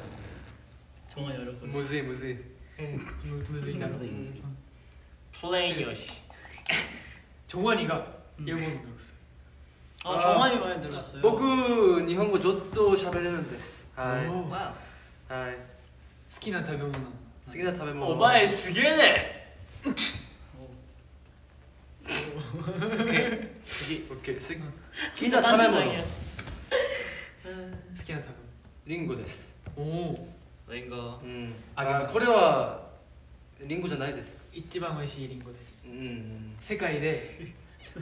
정환 열었거든. 무지, 무지. 예, 무- 무슨 나 음. 플레인 요시. 정환이가 음. 일본어 배웠어요. 아 정환이 많이 들었어요. 僕日本語ちょっと喋れるんです。はい。 오. はい。 스키나 타병원. 好きな食べ物。お前すげえね。 오케이.次。 오케이. 聞いた 好きな食べ物リンゴです。おおリンゴ。うん。あこれはリンゴじゃないです。一番美味しいリンゴです。うん世界で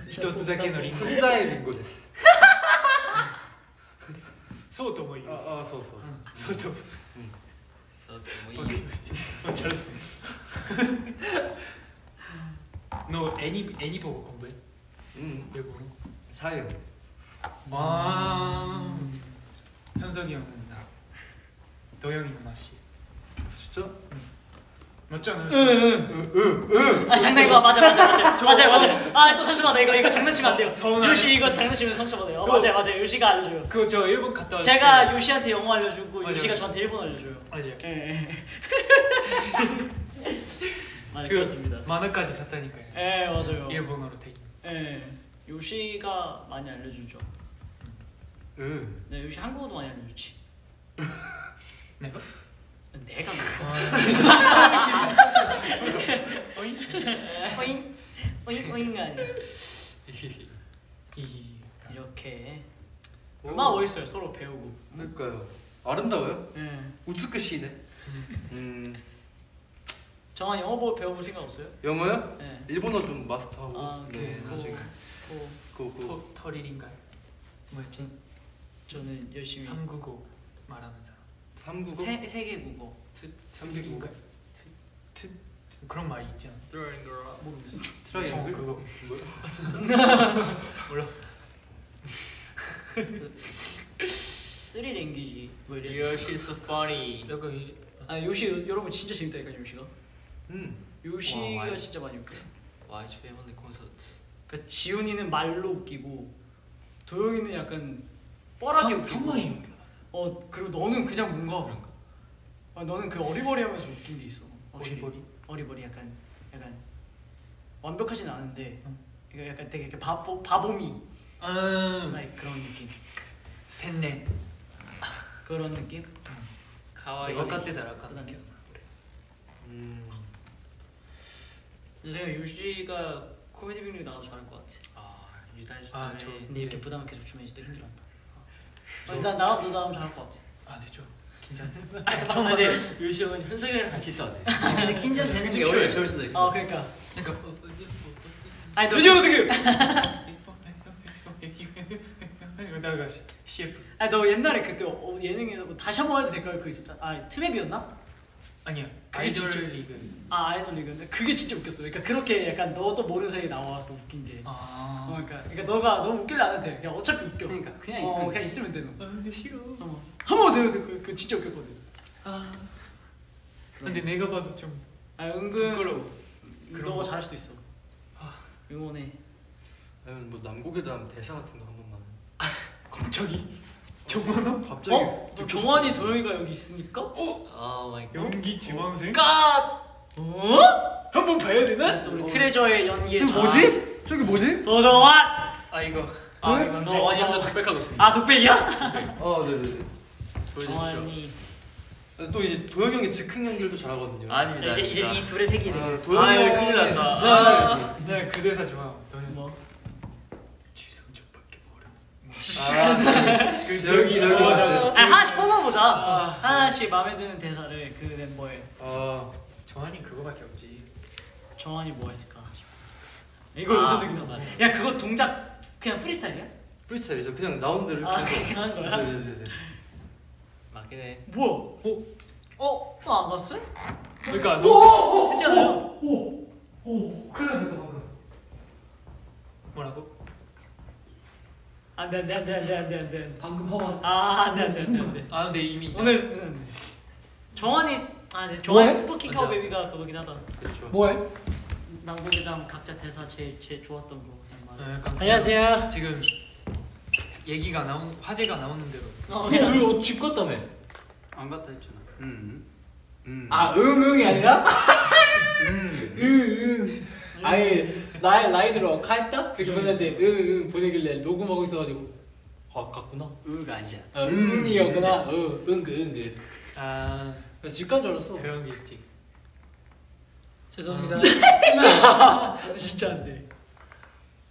一つだけのリンゴ。さいリンゴです。そうともいう。ああそうそうそう、そうとも、そうともいう。チャルスのエニエニポコンブうん。よく 사요. 와 현석이 형입니다. 도영이 맛이. 진짜? 맞잖아요. 아 장난 이거 맞아 맞아 맞아 맞아 맞아. 아또 잠시만 이거 이거 장난치면 안 돼요 서운하네. 요시 이거 장난치면 상처받아요 어, 맞아 맞아 요시가 알려줘요 그저 일본 갔다 왔어요. 제가 요시한테 영어 알려주고 맞아, 요시가 저한테 일본 알려줘요 맞아요. 예, 예. 맞아 그렇습니다 그 만화까지 샀다니까요. 예 맞아요 일본어로 돼. 예 요시가 많이 알려주죠. 응. 네, 요시 한국어도 많이 알려주지. 내가? 내가 뭐? 아. 오잉? 오잉? 오잉? 오잉 아니야. 이렇게 얼마나 멋있어요 서로 배우고. 그러니까요. 아름다워요. 네. 美しいね. 음. 정환 영어 뭐 배워볼 생각 없어요? 영어요? 네. 일본어 좀 마스터하고. 아, 오케이. 네, 나중에. 고. 그, 그. 토, 터릴인가요? 뭐였지? 저는 열심히 삼국어 말하는 사람. 삼국어? 세 세계 국어. 트, 삼국어? 트, 트, 그런 말이 있지 않아? 모르겠어. 트라이앵글? 어, 그거. 몰라. three language 뭐 이래. 요시 is funny. 여기 아 요시 여러분 진짜 재밌다니까 요시가. 음. 와, 요시가 와이즈. 진짜 많이 웃겨. YG family 콘서트. 그 지훈이는 말로 웃기고 도영이는 약간 뻘하게 웃기고 상황이 웃겨. 어 그리고 너는 그냥 뭔가 아, 너는 그 어리버리하면서 웃긴 게 있어 확실히. 어리버리? 어리버리 약간 약간 완벽하진 않은데 이거 약간 되게 이렇게 바보 바보미 음. like 그런 느낌 팬네. 그런 느낌 가와이. 그런 느낌 음. 제가 유지가 코미디 빅리그 나가서 잘할 것 같아. 아 유단 씨 아, 때문에. 저- 근데 이렇게 부담 을 계속 주면 진짜 힘들었다. 저- 나 나도 나오면 잘할 것 같아. 아 네, 좀 긴장돼 처음 근데 유시 형은 현석이랑 같이 있어야 돼. 근데 긴장 되는 게 오히려 좋을 수도 있어. 어 그러니까. 그러니까 어, 어, 어, 아니 너 요즘 어떻게 나가 CF 아니 너 옛날에 그때 어, 예능에서 뭐 다시 한 번 해도 될까요? 그 있었잖아. 아 트맵이었나? 아니야 그게 아이돌 진짜- 리그 아 아이돌 리그인데 그게 진짜 웃겼어. 그러니까 그렇게 약간 너도 모르는 사이에 나와 또 웃긴 게. 아 어, 그러니까 그러니까 너가 너무 웃길래 안 해도 돼. 그냥 어차피 웃겨. 그러니까 그냥 어, 있으면 그냥 있으면 돼 너. 아, 근데 싫어 어. 한번 돼요. 그, 그 진짜 웃겼거든. 아 근데 내가 봐도 좀 아 은근 부끄러워 너가 거. 잘할 수도 있어. 아. 응원해. 아니면 뭐 남곡에 대한 대사 같은 거 한 번만. 갑자기 정환아 갑자기. 어? 너 정환이 도영이가 여기 있으니까? 아 my god. 연기 지망생 까! 어? 한번 봐야 되나? 또 우리 트레저의 연기에 저기 뭐지? 저기 뭐지? 도정환! 아 이거 아 왜? 이거 정환이 혼자 독백하고 있습니다. 아 독백이야? 아 네네네. 보여주십시오. 정환이 또 이제 도영 형이 즉흥 연기도 잘하거든요. 아닙니다. 이제 이제. 이 둘의 색이네 아, 도영 아, 형이 이거 큰일 났다. 네, 그 대사 좋아 저는 뭐? 지성적밖에 모르 그 저기 저기 맞아. 아니 하나씩 뽑아보자 하나씩 마음에 드는 대사를 그 멤버에 아 정한이 그거밖에 없지 정환이 뭐 했을까? 이걸 레전드긴 하다 맞아. 야 그거 동작 그냥 프리스타일이야? 프리스타일이죠. 그냥 나온 대로 아 그냥 한 거야? 네네네. 맞긴 해. 뭐야? 어? 어? 너안 봤어? 그러니까 너 했잖아요 큰일 났다 방금 뭐라고? 안돼 안돼 안돼 안돼 안돼 안돼 방금 허만. 아 안돼 안돼 안돼 안돼 아 근데 이미 오늘 정환이 아 근데 정환 스포킹 카우 베이비가 그거긴 하다 그렇죠. 뭐해? 남곡이랑 각자 대사 제일 제일 좋았던 거 그냥 말해 어, 약간 안녕하세요 지금 얘기가 나온 화제가 나오는 대로 어 그냥 너집 갔다며? 안 갔다 했잖아. 음. 음. 아 응응이 아니라? 음. 응응. 아니 나이 나이 들어 카했다? 그 주변한테 응응 보내길래 녹음하고 있어가지고 아 갔구나. 으가 아니잖아. 어, 응이었구나. 응응그 응그. 아 그래서 집 간 줄 알았어. 그런 게 있지 죄송합니다 근데 진짜 안돼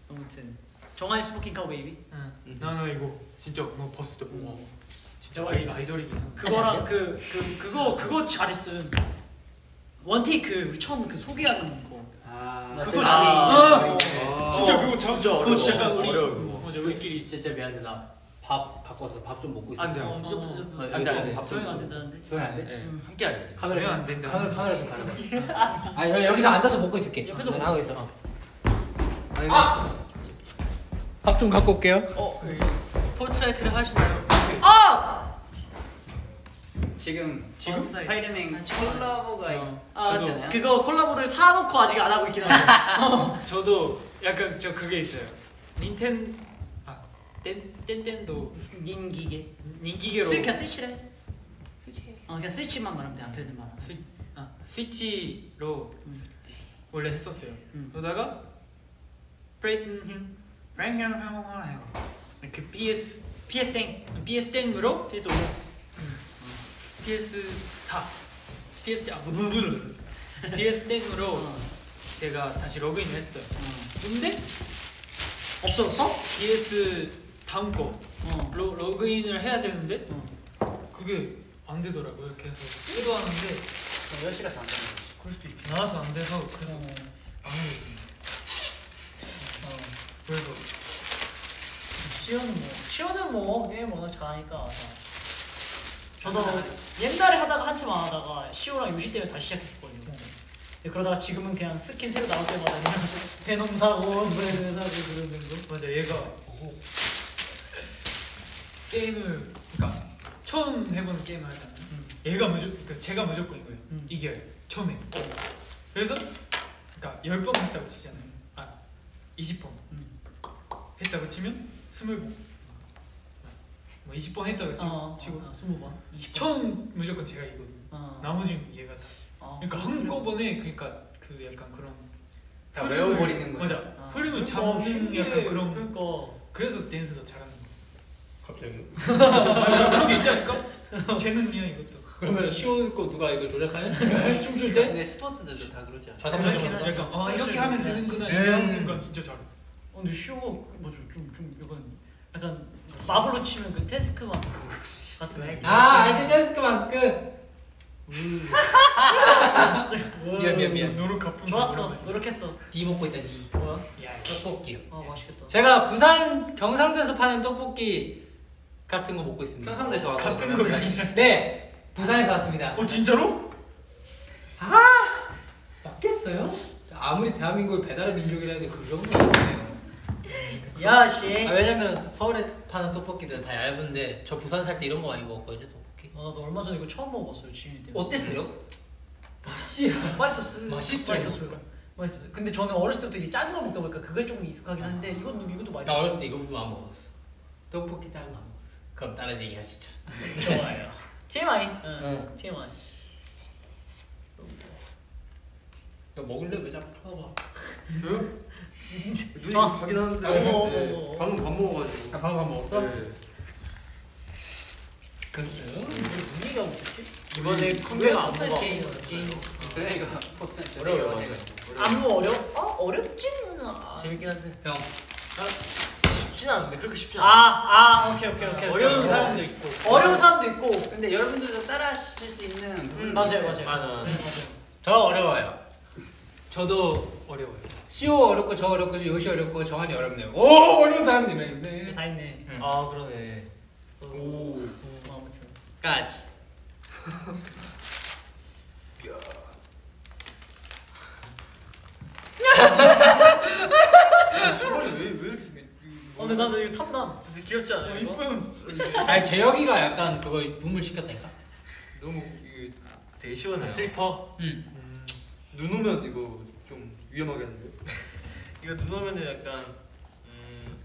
아무튼 정환이 스포킹 카우 베이비 응. 나는 이거 진짜 뭐 봤을 때 와, 진짜 음. 아이, 아이돌이긴 한 그거랑 그, 그 그거 그거 잘했음 원테이크 우리 처음 그 소개하는 거 아. 그거 아, 잘했어 아. 진짜 그거 참 진짜 그거 진짜 약간 우리 어려워, 그거. 맞아 우리끼리 진짜 미안해 나밥 갖고 와서 밥 좀 먹고 있어. 안 돼요. 어, 어, 어, 안 돼, 안 돼. 밥 조용 안 된다는데 조용 안 돼? 응. 네. 함께 하려. 카메라 왜안 된다 카메라 카메라 좀 가려. 아니 여- 여기서 앉아서 먹고 있을게. 옆에서 네, 먹어. 하고 있어. 아니 밥좀 갖고 올게요. 어 포트나이트를 하시나요? 지금 지금? 어, 스파이더맨 아, 지금 콜라보가 아 저도- 그거 콜라보를 사놓고 아직 안 하고 있긴 한데 저도 약간 저 그게 있어요 닌텐 아뗀 뗀뗀도 인기계 인기계로 스위 그냥 스위치래 어 그냥 스위치만 말하면 돼 앞에 있는 말 스위, 아, 스위치로 음. 원래 했었어요. 음. 그러다가 브레이튼 그 PS PS 땡 PS 땡으로 PS 5 PS 4 PS 아 무무무 PS 땡으로 어. 제가 다시 로그인을 했어요. 어. 근데 없어졌어? PS 다음 거 어. 로, 로그인을 해야 되는데 어. 그게 안 되더라고요. 그래서 시도하는데 몇 시간서 안 되는 거지. 그럴 수도 있 나와서 안 돼서 그래서 안 하고 있습니다. 어. 그래서 시오는 뭐 시오는 뭐 게임 워낙 잘하니까 저도 옛날에 하다가 한참 안 하다가 시오랑 유시 때문에 다시 시작했었거든요 근데 그러다가 지금은 그냥 스킨 새로 나올 때마다 그냥 베놈 사고 스프레드 사고 그러는 거 맞아 얘가 게임을 그러니까 처음 해보는 게임을 하잖아요. 음. 얘가 무조건 그러니까 제가 무조건 이거예요. 음. 이겨요. 처음에. 그래서 그러니까 10번 했다고 치잖아요. 아 20번 음. 했다고 치면 20번. 뭐 20번 했다고 치고, 어, 치고 어, 20번 20번 처음 무조건 제가 이거든요. 어. 나머지는 얘가 다. 어. 그러니까 한꺼번에 그러니까 그 약간 그런 다 흐름을- 외워버리는 거죠. 맞아. 아, 흐름을 그러니까 잡는 신기해. 약간 그런 그러니까 그래서 댄스 더 잘하는 거. 갑자기. 그런 게 있다니까? 쟤는요 이것도. 그러면 쉬운 거 누가 이거 조작하냐? 춤출 때? 근데 스포츠들도 다 그러지 않아? 좌상좌상 그렇긴 하죠. 약간 아 이렇게 하면 되는구나 음. 이런 순간 진짜 잘해. 어, 근데 쉬워 뭐죠 좀좀 약간 약간 마블로 치면 그 테스크 마스크 같은 애. 아 알지 데스크 마스크 미안 미안 미안 노력 갚은 좋았어 노력했어. 니 먹고 있다 니 뭐야? 야 떡볶이요 아 맛있겠다. 제가 부산 경상도에서 파는 떡볶이 같은 거 먹고 있습니다 평상도에서 와서 같은 그러면 거가 아니라. 네 부산에서 왔습니다 어 진짜로? 맞겠어요? 아무리 대한민국이 배달의 민족이라 해도 그 정도는 아니에요 야 씨. 아, 왜냐면 서울에 파는 떡볶이들 다 얇은데 저 부산 살 때 이런 거 많이 먹었거든요 떡볶이 아, 나도 얼마 전에 이거 처음 먹어봤어요 지윤이 때문에. 어땠어요? 맛이 맛있었어요. 맛있어요. 맛있었어요. 맛있었어요. 근데 저는 어렸을 때부터 이게 짠 거 먹다 보니까 그게 조금 익숙하긴 한데 이것도 이것도 맛있어. 나 어렸을 때 이거 보면 안 먹었어 떡볶이 짠거 안 먹었어 그럼 다른 얘기 하시죠 좋아요 TMI. 응. 응. TMI. 너 먹을래 왜 자꾸 쳐다봐 저요? 눈이 아. 가긴 하는데 어머, 어머, 네, 어머. 방금 밥 먹어가지고 아 방금 밥 먹었어? 네. 그랬어요? 우리가 먹었지? 이번에 왜 컴퓨터 게임 게임 그러니까 퍼센트 어려워요 맞아요. 안무 어려? 어 어렵지는 않아. 재밌긴 한데 형 쉽진 않은데 그렇게 쉽지 않아. 아 아 오케이 오케이 오케이. 어려운 오케이. 사람도 있고 어려운 사람도 있고. 근데 여러분들도 따라 하실 수 있는 음, 맞아요. 맞아요. 맞아. 네, 맞아요. 저 어려워요 저도 어려워요. 시오 어렵고 저 어렵고 요시 어렵고 정한이 어렵네요 오 어려운 사람들이 이게 있네 다 있네. 아 그러네. 오. 음, 아무튼. 까지 신발이 왜, 왜 이렇게 생겼 어 근데 나는 이거 탐남. 근데 귀엽지 않아요? 이거? 이쁨. 아니 재혁이가 약간 그거 붐을 시켰다니까 너무 이게 되게 시원해요. 슬퍼. 응 눈 오면 이거 좀 위험하겠는데 이거 눈 오면은 약간 음,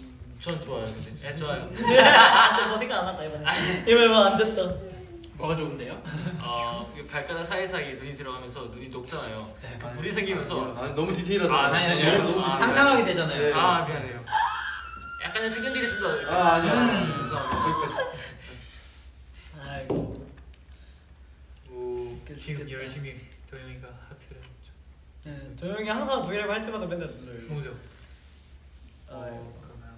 음, 전 좋아요 근데. 예 좋아요. 안돼 뭐 생각 안 한다 이번에. 이번에 뭐안 됐어. 뭐가 좋은데요? 어, 이 발가락 사이사이에 눈이 들어가면서 눈이 녹잖아요. 네, 그 물이 생기면서 아 너무 디테일하죠 아, 아니 아니 너무- 너무 아, 상상하게 되잖아요 네. 아 미안해요. 약간의 좀 더. 아 아니야 음. 죄송합니다. 거기까지 아이고. 오 지금 열심히 도영이가 하트를 했죠. 네, 도영이 항상 브이라이브 할 때마다 맨날 눌러요. 뭐죠? 어, 그러면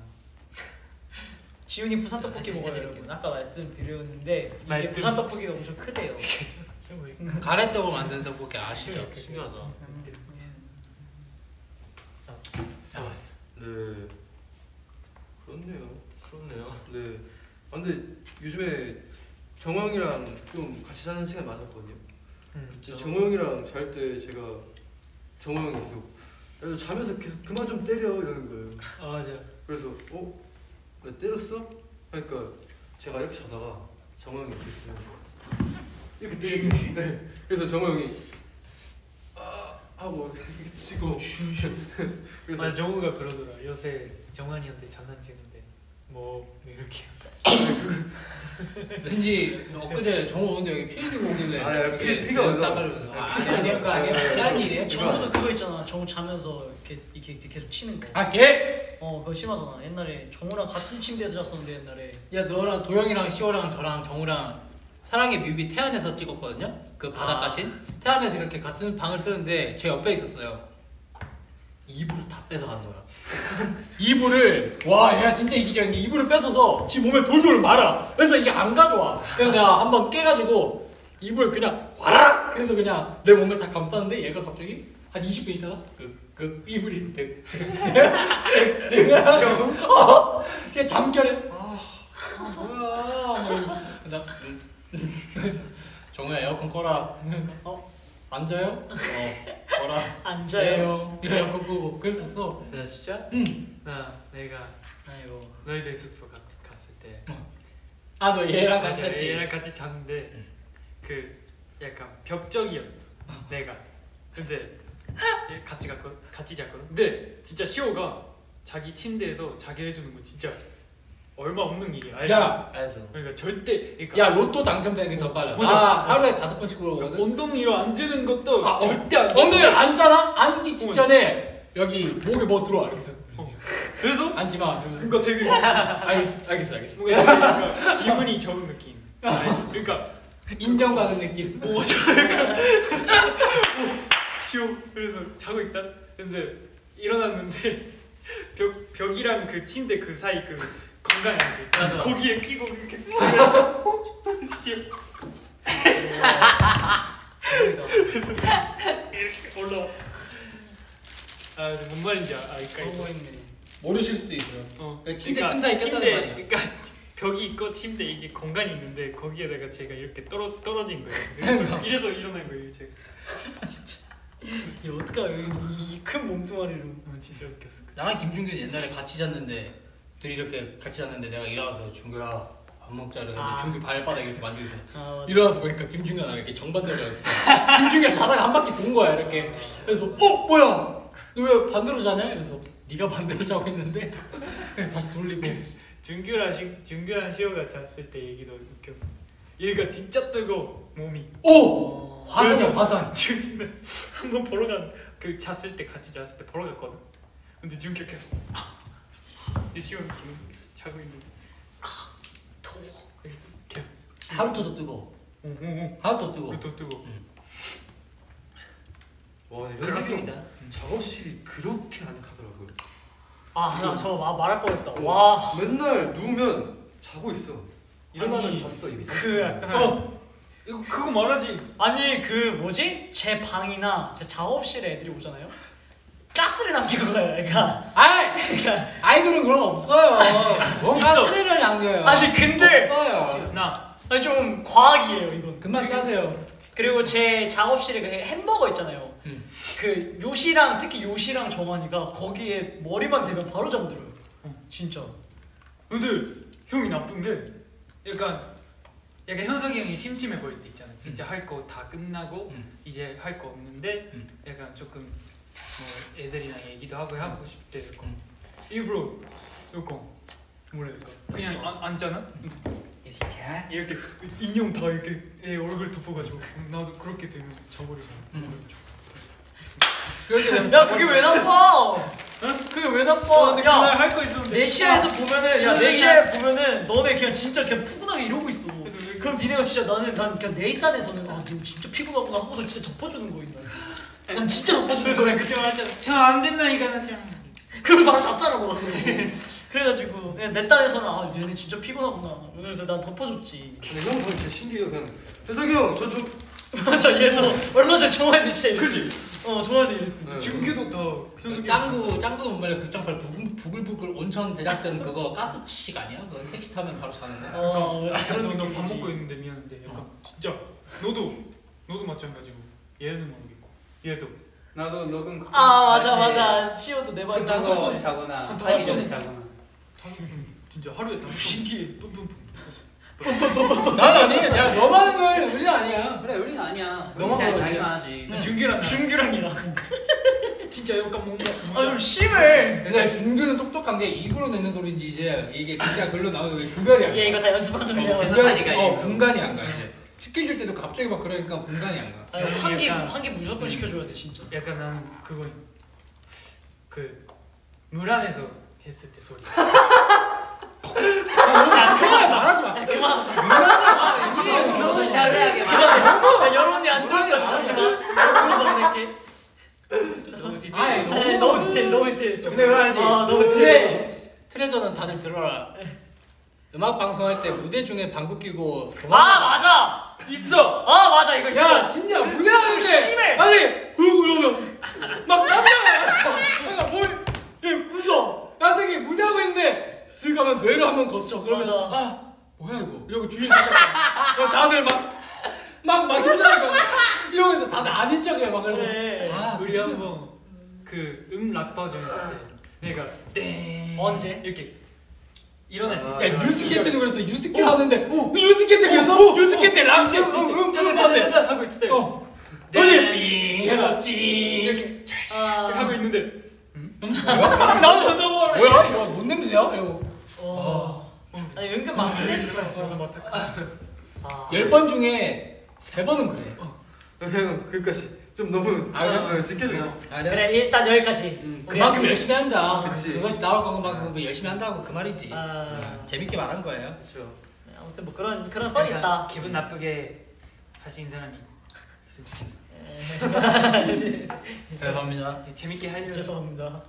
지훈이 부산 떡볶이 먹어요 여러분. 아까 말씀드렸는데 이게 말씀. 부산 떡볶이가 엄청 크대요. 가래떡을 만드는 떡볶이 아시죠? 신기하다. 네 그렇네요 그렇네요. 네 아, 근데 요즘에 정호 형이랑 좀 같이 자는 시간 많았거든요 음, 정호 형이랑 잘 때 제가 정호 형이 계속 야, 너 자면서 계속 그만 좀 때려 이러는 거예요 아 맞아. 그래서 어? 나 때렸어? 그러니까 제가 이렇게 자다가 정호 형이 이렇게 있어요 이렇게 때리고 네. 그래서 정호 형이 아 하고 이렇게 치고 그래서 맞아 정우가 그러더라. 요새 정한이한테 장난치는데 뭐 이렇게. 왠지 엊그제 정호 오는데 여기 피 흘리고 오길래 아, 야, 피- 피가 쓱 어디서- 닦아주면서 아, 아, 피가 아니야 그거 아니야 딴 일이에요? 정우도 그거 있잖아. 정우 자면서 이렇게 이렇게, 이렇게 계속 치는 거. 아 걔? 어 그거 심하잖아. 옛날에 정우랑 같은 침대에서 잤었는데 옛날에. 야 너랑 도영이랑 시호랑 저랑 정우랑 사랑의 뮤비 태안에서 찍었거든요. 그 바닷가신 태안에서 이렇게 같은 방을 쓰는데 제 옆에 있었어요. 이불을 다 뺏어 가는 거야. 이불을 와 얘가 진짜 이기적인 게 이불을 뺏어서 지 몸에 돌돌 말아. 그래서 이게 안 가져와. 그래서 내가 한 번 깨가지고 이불 그냥 와락 그래서 그냥 내 몸에 다 감쌌는데 얘가 갑자기 한 20분 있다가 그, 그 이불이 내- 내가 어? 그냥 잠결에 아, 아 뭐야 그래서 정우야 에어컨 꺼라. 어 앉아요? 어 꺼라. 앉아요. 네, 에어컨 끄고 그랬었어. 나 진짜? 나 내가 아이고. 너희들 숙소 갔, 갔을 때. 아 너 얘랑 같이 맞아, 잤지? 얘랑 같이 잤는데 그 약간 벽적이었어 내가. 근데 얘 같이 갔거 같이 잤거든. 근데 진짜 시호가 자기 침대에서 자게 해주는 건 진짜 얼마 없는 일이야 알지? 야, 알죠. 그러니까 절대 그러니까 야 로또 당첨되는 게 더 빨라 맞아. 나 하루에 다섯 번씩 들어오거든 엉덩이로 앉는 것도 아, 어. 절대 안 돼. 엉덩이 앉잖아 앉기 직전에 여기 목에 뭐 들어와 이렇게 해서 그래서 앉지 마 이러면서 그러니까 되게 알겠어 알겠어 알겠어 뭔가 되게 약간 기분이 좋은 느낌 알지? 그러니까 인정받은 느낌. 오, 저 약간 오, 쉬워. 그래서 자고 있다. 근데 일어났는데 벽 벽이랑 그 침대 그 사이 그 건강 알지? 맞아. 거기에 끼고 이렇게. 그래서 이렇게 올라왔어. 아, 근데 뭔 말인지 알- 알까 이거. 성공했네. 모르실 수도 있어요. 어, 침대 틈 사이 꼈다는 침대, 말이야. 그러니까 벽이 있고 침대 이게 공간이 있는데 거기에다가 제가 이렇게 떨어 떨어진 거예요. 그래서 이래서 일어난 거예요, 제가. 이 어떡하 이큰 몸뚱아리로. 아, 진짜 웃겼어. 나랑 김준규는 옛날에 같이 잤는데 둘이 이렇게 같이 잤는데 내가 일어나서 준규야 밥 먹자 이러는데 아. 준규 발바닥 이렇게 만지고 있어. 아 맞아. 일어나서 보니까 김준규가 나랑 이렇게 정반대로 잤어. 김준규가 자다가 한 바퀴 돈 거야 이렇게. 그래서 어 뭐야? 너 왜 반대로 자냐? 그래서 네가 반대로 자고 있는데 다시 돌리고. 준규랑 시, 준규랑 시호가 잤을 때 얘기도 웃겨. 얘가 진짜 뜨거 몸이. 오 화산이야 화산. 준규는 한번 보러 간 그 잤을 때 같이 잤을 때 보러 갔거든. 근데 준규 계속. 시호는 지금 자고 있는데. 더워. 계속. 하루토도 뜨거. 오오오. 하루토 뜨거. 우리 더 뜨거. 와, 그렇습니다. 작업실이 그렇게 아늑하더라고요. 아나저 말할 뻔했다. 와. 맨날 누우면 자고 있어. 일어나면 아니, 잤어 이미. 그 약간 어. 이거 그거 말하지. 아니 그 뭐지? 제 방이나 제 작업실에 애들이 오잖아요. 가스를 남기고 가요. 그러니까 아이 그러니까 아이돌은 그런 거 없어요. 뭔 가스를 남겨요. 아니 근데 없어요. 나 아니 좀 과학이에요 이건. 그만 짜세요. 그리고 제 작업실에 그 햄버거 있잖아요. 음. 그 요시랑 특히 요시랑 정환이가 거기에 머리만 대면 바로 잠들어요. 어, 진짜. 근데 형이 나쁜 게 약간 약간 현석이 형이 심심해 보일 때 있잖아. 진짜 할 거 다 끝나고 음. 이제 할 거 없는데 음. 약간 조금 뭐 애들이랑 얘기도 하고 하고 싶대. 약간 음. 일부러 약간 뭐라 해야 될까? 그냥 안, 앉잖아. 진짜? 이렇게 인형 다 이렇게 애 얼굴 덮어가지고 나도 그렇게 되면 자버리잖아. 음. 그럴 때 되면 야 그게 왜 나빠? 그게 왜 나빠? 어, 근데 그날 야 할거 있었는데. 내시야에서 보면은 야 내시야에 보면은 너네 그냥 진짜 그냥 푸근하게 이러고 있어. 그럼 니네가 진짜 나는 난 그냥 내 딴에서는 아 지금 진짜 피곤하구나 하고서 진짜 덮어주는 거인 난. 난 진짜 덮어주는 거야. 나 그때 말했잖아. 형안 된다니까 나 참. 그걸 바로 잡잖아 너. 그래가지고 내 딴에서는 아 얘네 진짜 피곤하구나. 그래서 난 덮어줬지. 근데 형 보면 진짜 신기해요. 그냥 세석이 형, 저 좀. 맞아 얘도 얼마 전에 정화이도 진짜 이랬지. 어 정화이도 이랬어. 네. 준규도 다 현석이 형. 짱구 짱구 못말려 극장팔 부글 부글부글 온천 대작전 그거 가스치식 아니야? 그거 택시 타면 바로 자는 거. 어 그런 너밥 느낌이지. 먹고 있는데 미안한데 약간 진짜 너도 너도 마찬가지고 얘는 모르겠고 얘도 나도 녹음 아 맞아 맞아 치호도 내 말이 다 끝나고. 자거나 한 하기 전에 번. 자거나 진짜 하루에 다 신기해 뿜뿜뿜 난 아니. 야 너만 하는 거야. 우리는 아니야. 그래 우리는 아니야 하고 자기만 하지 응. 준규랑 나 준규랑이랑 진짜 약간 뭔가 아좀 심해. 근데 준규는 똑똑한 게 입으로 내는 소리인지 이제 이게 진짜 글로 나오는 게 구별이 안 가. 얘 이거 다 연습한 거야. 어, 어. 분간이 안 가. 이제 스케줄 때도 갑자기 막 그러니까 분간이 안 가. 아니, 환기 약간- 환기 무조건 시켜줘야 돼 진짜. 약간 나는 그거 그물 안에서 했을 때 소리 야 그만 말하지 마. 야 그만하자. 아니에요. 너무 자세하게 그만해. 야 여러분이 안 좋을 것 같아. 잠시만. 잠시만 낼게. 너무 디테일 아이 너무 디테일 너무 디테일했어. 근데 그거 알지? 아 너무 디테일. 근데 트레저는 다들 들어라. 음악 방송할 때 무대 중에 방구 끼고 아 맞아. 있어. 아 맞아 이거 있어. 야 진짜 무대 하는데 심해. 아니 후 이러면 막 깜짝이야 내가 뭘 예, 굳어 나중에 무대 하고 있는데 쓱 하면 뇌를 한번 거쳐 그러면 맞아. 아 뭐야 이거 이러고 주위에 살짝 다들 막막막 힘들어 이러면서 다들 아닌 척해 막 그래서 그래. 아 우리 한번 그 음 락바전 했을 때 내가 땡 언제? 이렇게 일어날 때 아. 야 유스케 때도 그랬어 유스케 하는데 어. 유스케 때 그래서 유스케 때 랑게 음음 하는데. 하고 있을 때 어. 네. 그지 해서 찡 이렇게. 아. 쫙 하고 있는데. 나도 너무. 뭐야? 이거 뭔 냄새야 이거? 어. 아니 은근 많긴 했어. 그래서 맡아 아. 열번 중에 세 번은 그래. 형, 그까지 좀 너무 아, 그래? 어, 지켜줘요. 아니야 그래 일단 여기까지. 음. 그만큼 열심히 한다 그치. 그것이 나올 것만큼 열심히 한다고 그 말이지 아. 재밌게 말한 거예요 그렇죠. 아무튼 뭐 그런 그런 썰이 약간 있다. 기분 나쁘게 하신 사람이 있으면 좋겠어. 에, 죄송합니다. 재밌게 하려고. 죄송합니다.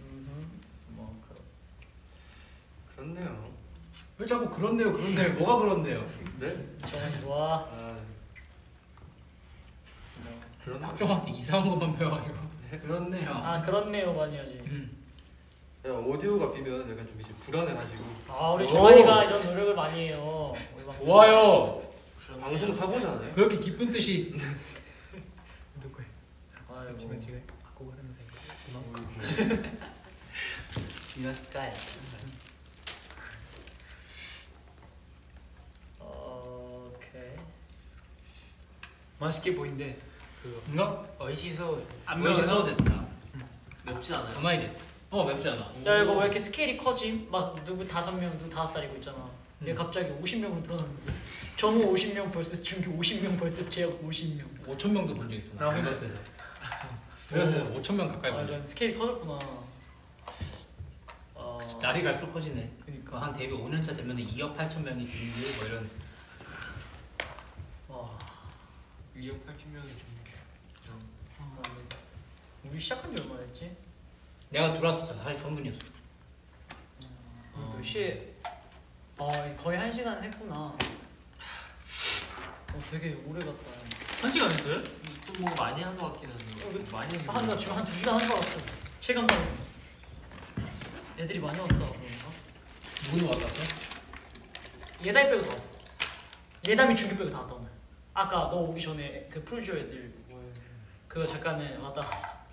음, 뭐 그런. 그렇네요. 왜 자꾸 그렇네요 그렇네요 뭐가 그렇네요? 네? 정원 좋아. 아 그런 박정한테 이상한 것만 배워가지고 그렇네요. 아 그렇네요 많이 하지. 음. 야, 오디오가 비면 약간 좀 이제 불안해가지고 아 우리 오. 정환이가 이런 노력을 많이 해요. 좋아요. 방송 사고잖아요. 그렇게 기쁜 뜻이 누구야? 아이고. 지금 지금 바꾸고 하는 거 이건 스카이. 오케이. 맛있게 보인대. 그 뭔가 어이시소 안뭐 매워서 오이시소 됐다. 맵지 않아요? 가만히 됐어. 어 맵지 않아. 야 이거 왜 이렇게 스케일이 커지? 막 누구 다섯 명, 누구 다섯 살이고 있잖아. 얘 음. 갑자기 50명으로 늘어나는 거야. 정우 50명 vs 준규 50명 vs 재혁 50명. 5천 명도 본 적 있어. 나 혼자 서 그래서 5천 명 가까이 아, 본적 있어. 스케일이 커졌구나. 어... 날이 갈수록 커지네. 그니까. 한 데뷔 5년 차 되면 2억 8천 명이 비행기 뭐 이런. 와. 2억 8천 명이 좀. 아, 우리 시작한 지 얼마 됐지? 내가 들어왔을 때 사실 처음분이었어. 어, 몇 시에 아 거의 한 시간 했구나. 어 되게 오래 갔다. 한 시간 했어요? 좀뭐 많이 한 것 같긴 한데 많이 한 한, 나 지금 한 2시간 한 거 같았어. 체감상. 애들이 많이 왔다 와서 그런가? 누구는 왔었어? 예담이 빼고 다 왔어. 예담이 준규 빼고 다 왔다 오늘. 아까 너 오기 전에 그 프로듀서 애들 그거 잠깐은 왔다 갔어.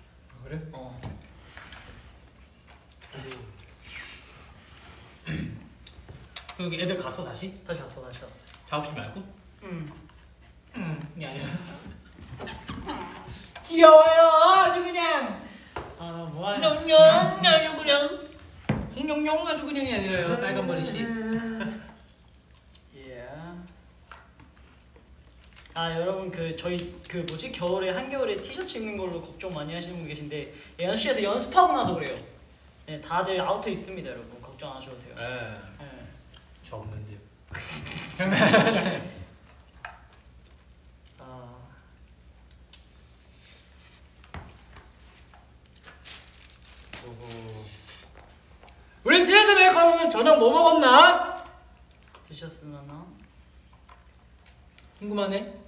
아, 그래? 어. 그럼 애들 갔어 다시? 다시 갔어 다시 갔어. 작업실 말고? 응. 응. 아니야. 귀여워요 아주 그냥. 아나 뭐하냐. 냥냥 아주 그냥. 홍룡룡 아주 그냥이 아니라요. 빨간 머리 씨. 예. 아 여러분 그 저희 그 뭐지 겨울에 한겨울에 티셔츠 입는 걸로 걱정 많이 하시는 분 계신데 연습실에서 연습하고 나서 그래요. 네 다들 outer 있습니다 여러분 걱정 안 하셔도 돼요. 네. 네. 저 없는데요. 아. 우리 트레저 메이커는 저녁 뭐 먹었나? 드셨으면은 궁금하네.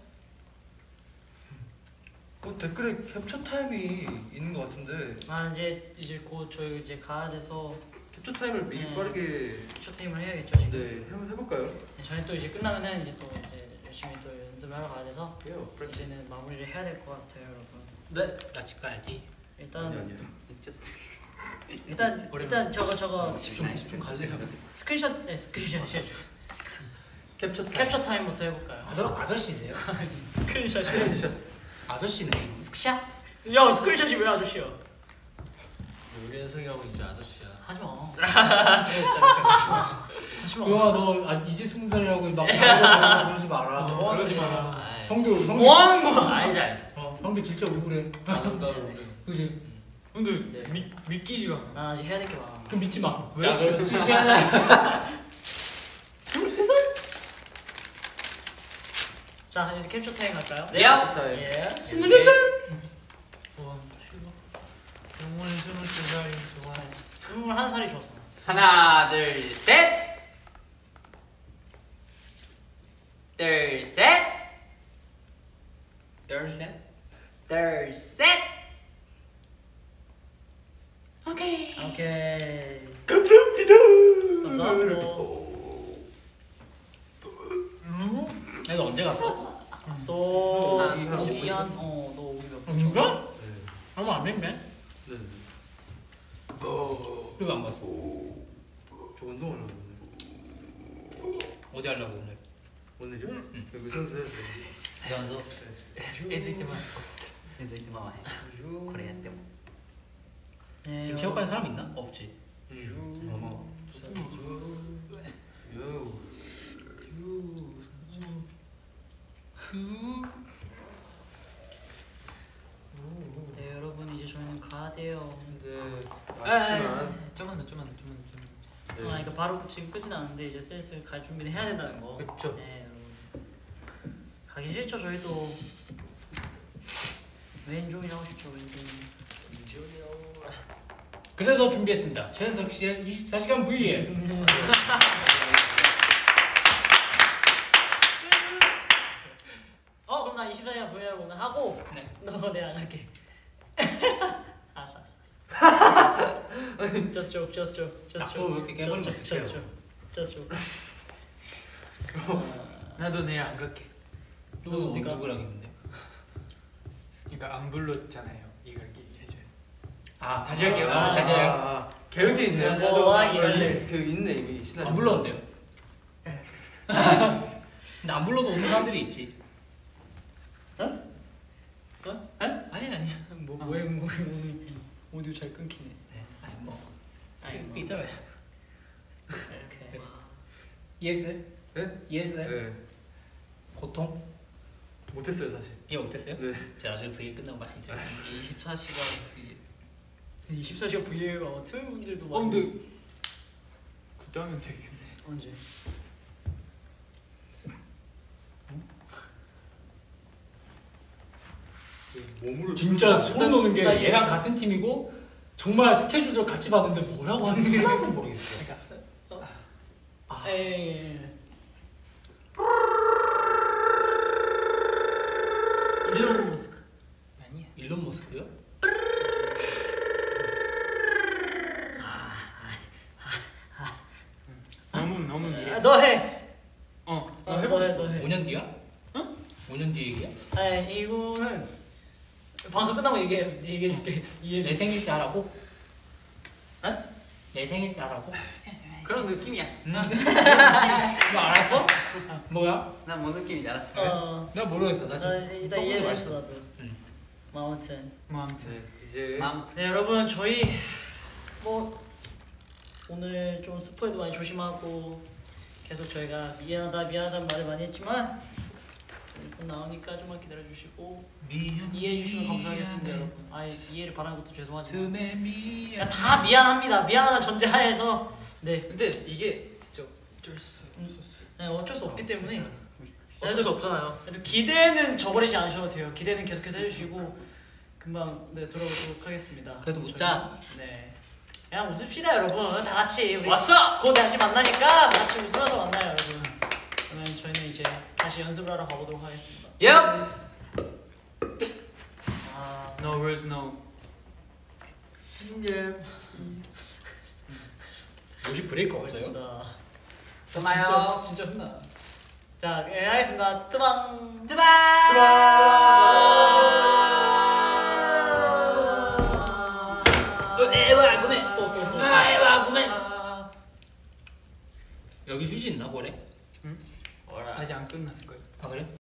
그 댓글에 캡처 타임이 있는 것 같은데 아 이제 이제 곧 저희 이제 가야 돼서 캡처 타임을 미리 네. 빠르게 쇼트임을 해야겠죠 지금. 네 해볼까요? 네, 저희 또 이제 끝나면은 이제 또 이제 열심히 또 연습을 하러 가야 돼서 해요. 이제는 마무리를 해야 될 것 같아요 여러분. 네. 나 집 가야지. 일단 아니 아니요. 일단 일단 저거 저거 집중 집중 갈래요. 스크린샷 네 스크린샷 캡처 타임. 캡처 타임부터 해볼까요? 아저 아저씨세요? screenshot이 아저씨네. 스크샷? 야 스크린샷이 왜 아저씨야? 우리 현석이 하고 이제 아저씨야. 하지마 네, 하지마 그영아 너 아, 이제 스무 살이라고 막 그러지 마라. 뭐 하는 그러지? 마라. 형도 형도 뭐 하는 거야? 알지 알지. 어, 형도 진짜 억울해. 아름다운 우리. 그지? 근데 네. 믿 믿기지가 않아. 난 아직 해야 될 게 많아 그럼 믿지 마. 왜? 자 그럼 수시 하나. 23살? 자 이제 캡처 타임 갈까요? 네. 캡처 타임. 예 와, 영원 22살이 좋아해. 스물한 살이 좋았어 하나 둘 셋. 둘 셋. 둘 셋. 둘 셋. 오케이 오케이 감사합니다. 감사합니다 애 너 언제 갔어? 또 아, 30분 어, 너 오기 몇 분? 전? 진짜? 얼마 안 됐네? 네. 어. 그리고 안 갔어 저 운동 안 하는데 어디 하려고 오늘? 오늘요? 응. 여기 선수 해야 돼. 그래서 에스이트만 에스이트만 해 그래야 돼 네, 지금 체육관에 사람 있나? 없지 어머. 유. 유. 네 여러분 이제 저희는 가야 돼요 근데 아, 아쉽지만 좀만 더, 좀만 더, 좀만 더, 좀만 더. 네. 아, 그러니까 바로 지금 끝이 나는데 이제 슬슬 갈 준비를 해야 된다는 거. 그쵸. 네, 여러분. 가기 싫죠 저희도. 왼종이 하고 싶죠 왼종이. 그래서 준비했습니다. 최현석 씨의 24시간 V 에어 그럼 나 24시간 브이앱 오늘 하고 네. 너 내가 안 할게. 알았어 알았어. just joke, just joke, just joke. 왜 이렇게 깨버리면 just joke, 어떡해요? just joke, just joke. 나도 내일 안 갈게. 누구 어디 가? 누구랑 있는데? 그러니까 안 불렀잖아요. 이걸 해줘요. 아 다시 할게요. 아, 다시 해요. 아, 계획돼 있네요. 네, 나도 뭐안 하기. 갈래. 그 있네 이미 시나리오. 안 불렀는데요? 근데 안 불러도 오는 사람들이 있지. 어? 어? 아니 아니야. 뭐 뭐해 뭐 오늘 오디오 잘 끊기네. 네. 아니 뭐. 아니 뭐. 있잖아요. 이렇게. 이해했어요? 네? 이해했어요? 네. 고통? 못했어요 사실. 이해 못했어요? 네. 제가 나중에 V 끝나고 말씀드리겠습니다. 24시간 24시간 브이앱 트윈 분들도 어 많이- 근데 그때 하면 되겠네. 언제? 몸으로 진짜 소름 돋는 게나 얘랑 같은 팀이고 정말 스케줄도 같이 봤는데 뭐라고 하는지 하나도 모르겠어요. 아, 예, 예, 예. 일론 머스크. 아니야. 일론 머스크요? 너무 너무 미래. 아, 너 해. 어. 어, 나 해보고 너 해, 싶어. 너 해. 5년 뒤야? 응? 5년 뒤 얘기야? 아니 이거는 방송 끝나고 얘기해 얘기해 줄게. 이해해. 내 생일 때 하라고? 어? 내 생일 때 하라고? 그런 느낌이야. 뭐 알았어? 뭐야? 난뭐 느낌인지 알았어. 어. 나 모르겠어. 나 나 지금 일단 서울에 이해했어 왔어. 나도. 응. 뭐 아무튼. 뭐 아무튼. 네, 이제 마음 네 여러분 저희 뭐 오늘 좀 스포에도 많이 조심하고 계속 저희가 미안하다 미안하다는 말을 많이 했지만 곧 나오니까 좀만 기다려 주시고 미안 이해해 주시면 감사하겠습니다 여러분. 아예 이해를 바라는 것도 죄송하지만 틈에 미안 그냥 다 미안합니다. 미안하다 전제하에서 네, 근데 이게 진짜 어쩔 수 없었어. 네 어쩔 수 없기 때문에 어쩔 수 없잖아요. 그래도 기대는 저버리지 않으셔도 돼요. 기대는 계속해서 해주시고 금방 네 돌아오도록 하겠습니다. 그래도 웃자. 네. 그냥 웃읍시다 여러분. 다 같이 우리 왔어. 곧 다시 만나니까 다 같이 웃으면서 만나요 여러분. 다시 연습을 하러 가보도록 하겠습니다. Yep. 아, No words no. 예. 혹시 브레이크 없어요? 나 고마워요. 진짜 혼나. 자, 예, 하겠습니다. 뜨방. 뚜바. 에와 아직 안 끝났을 거예요. 아 그래?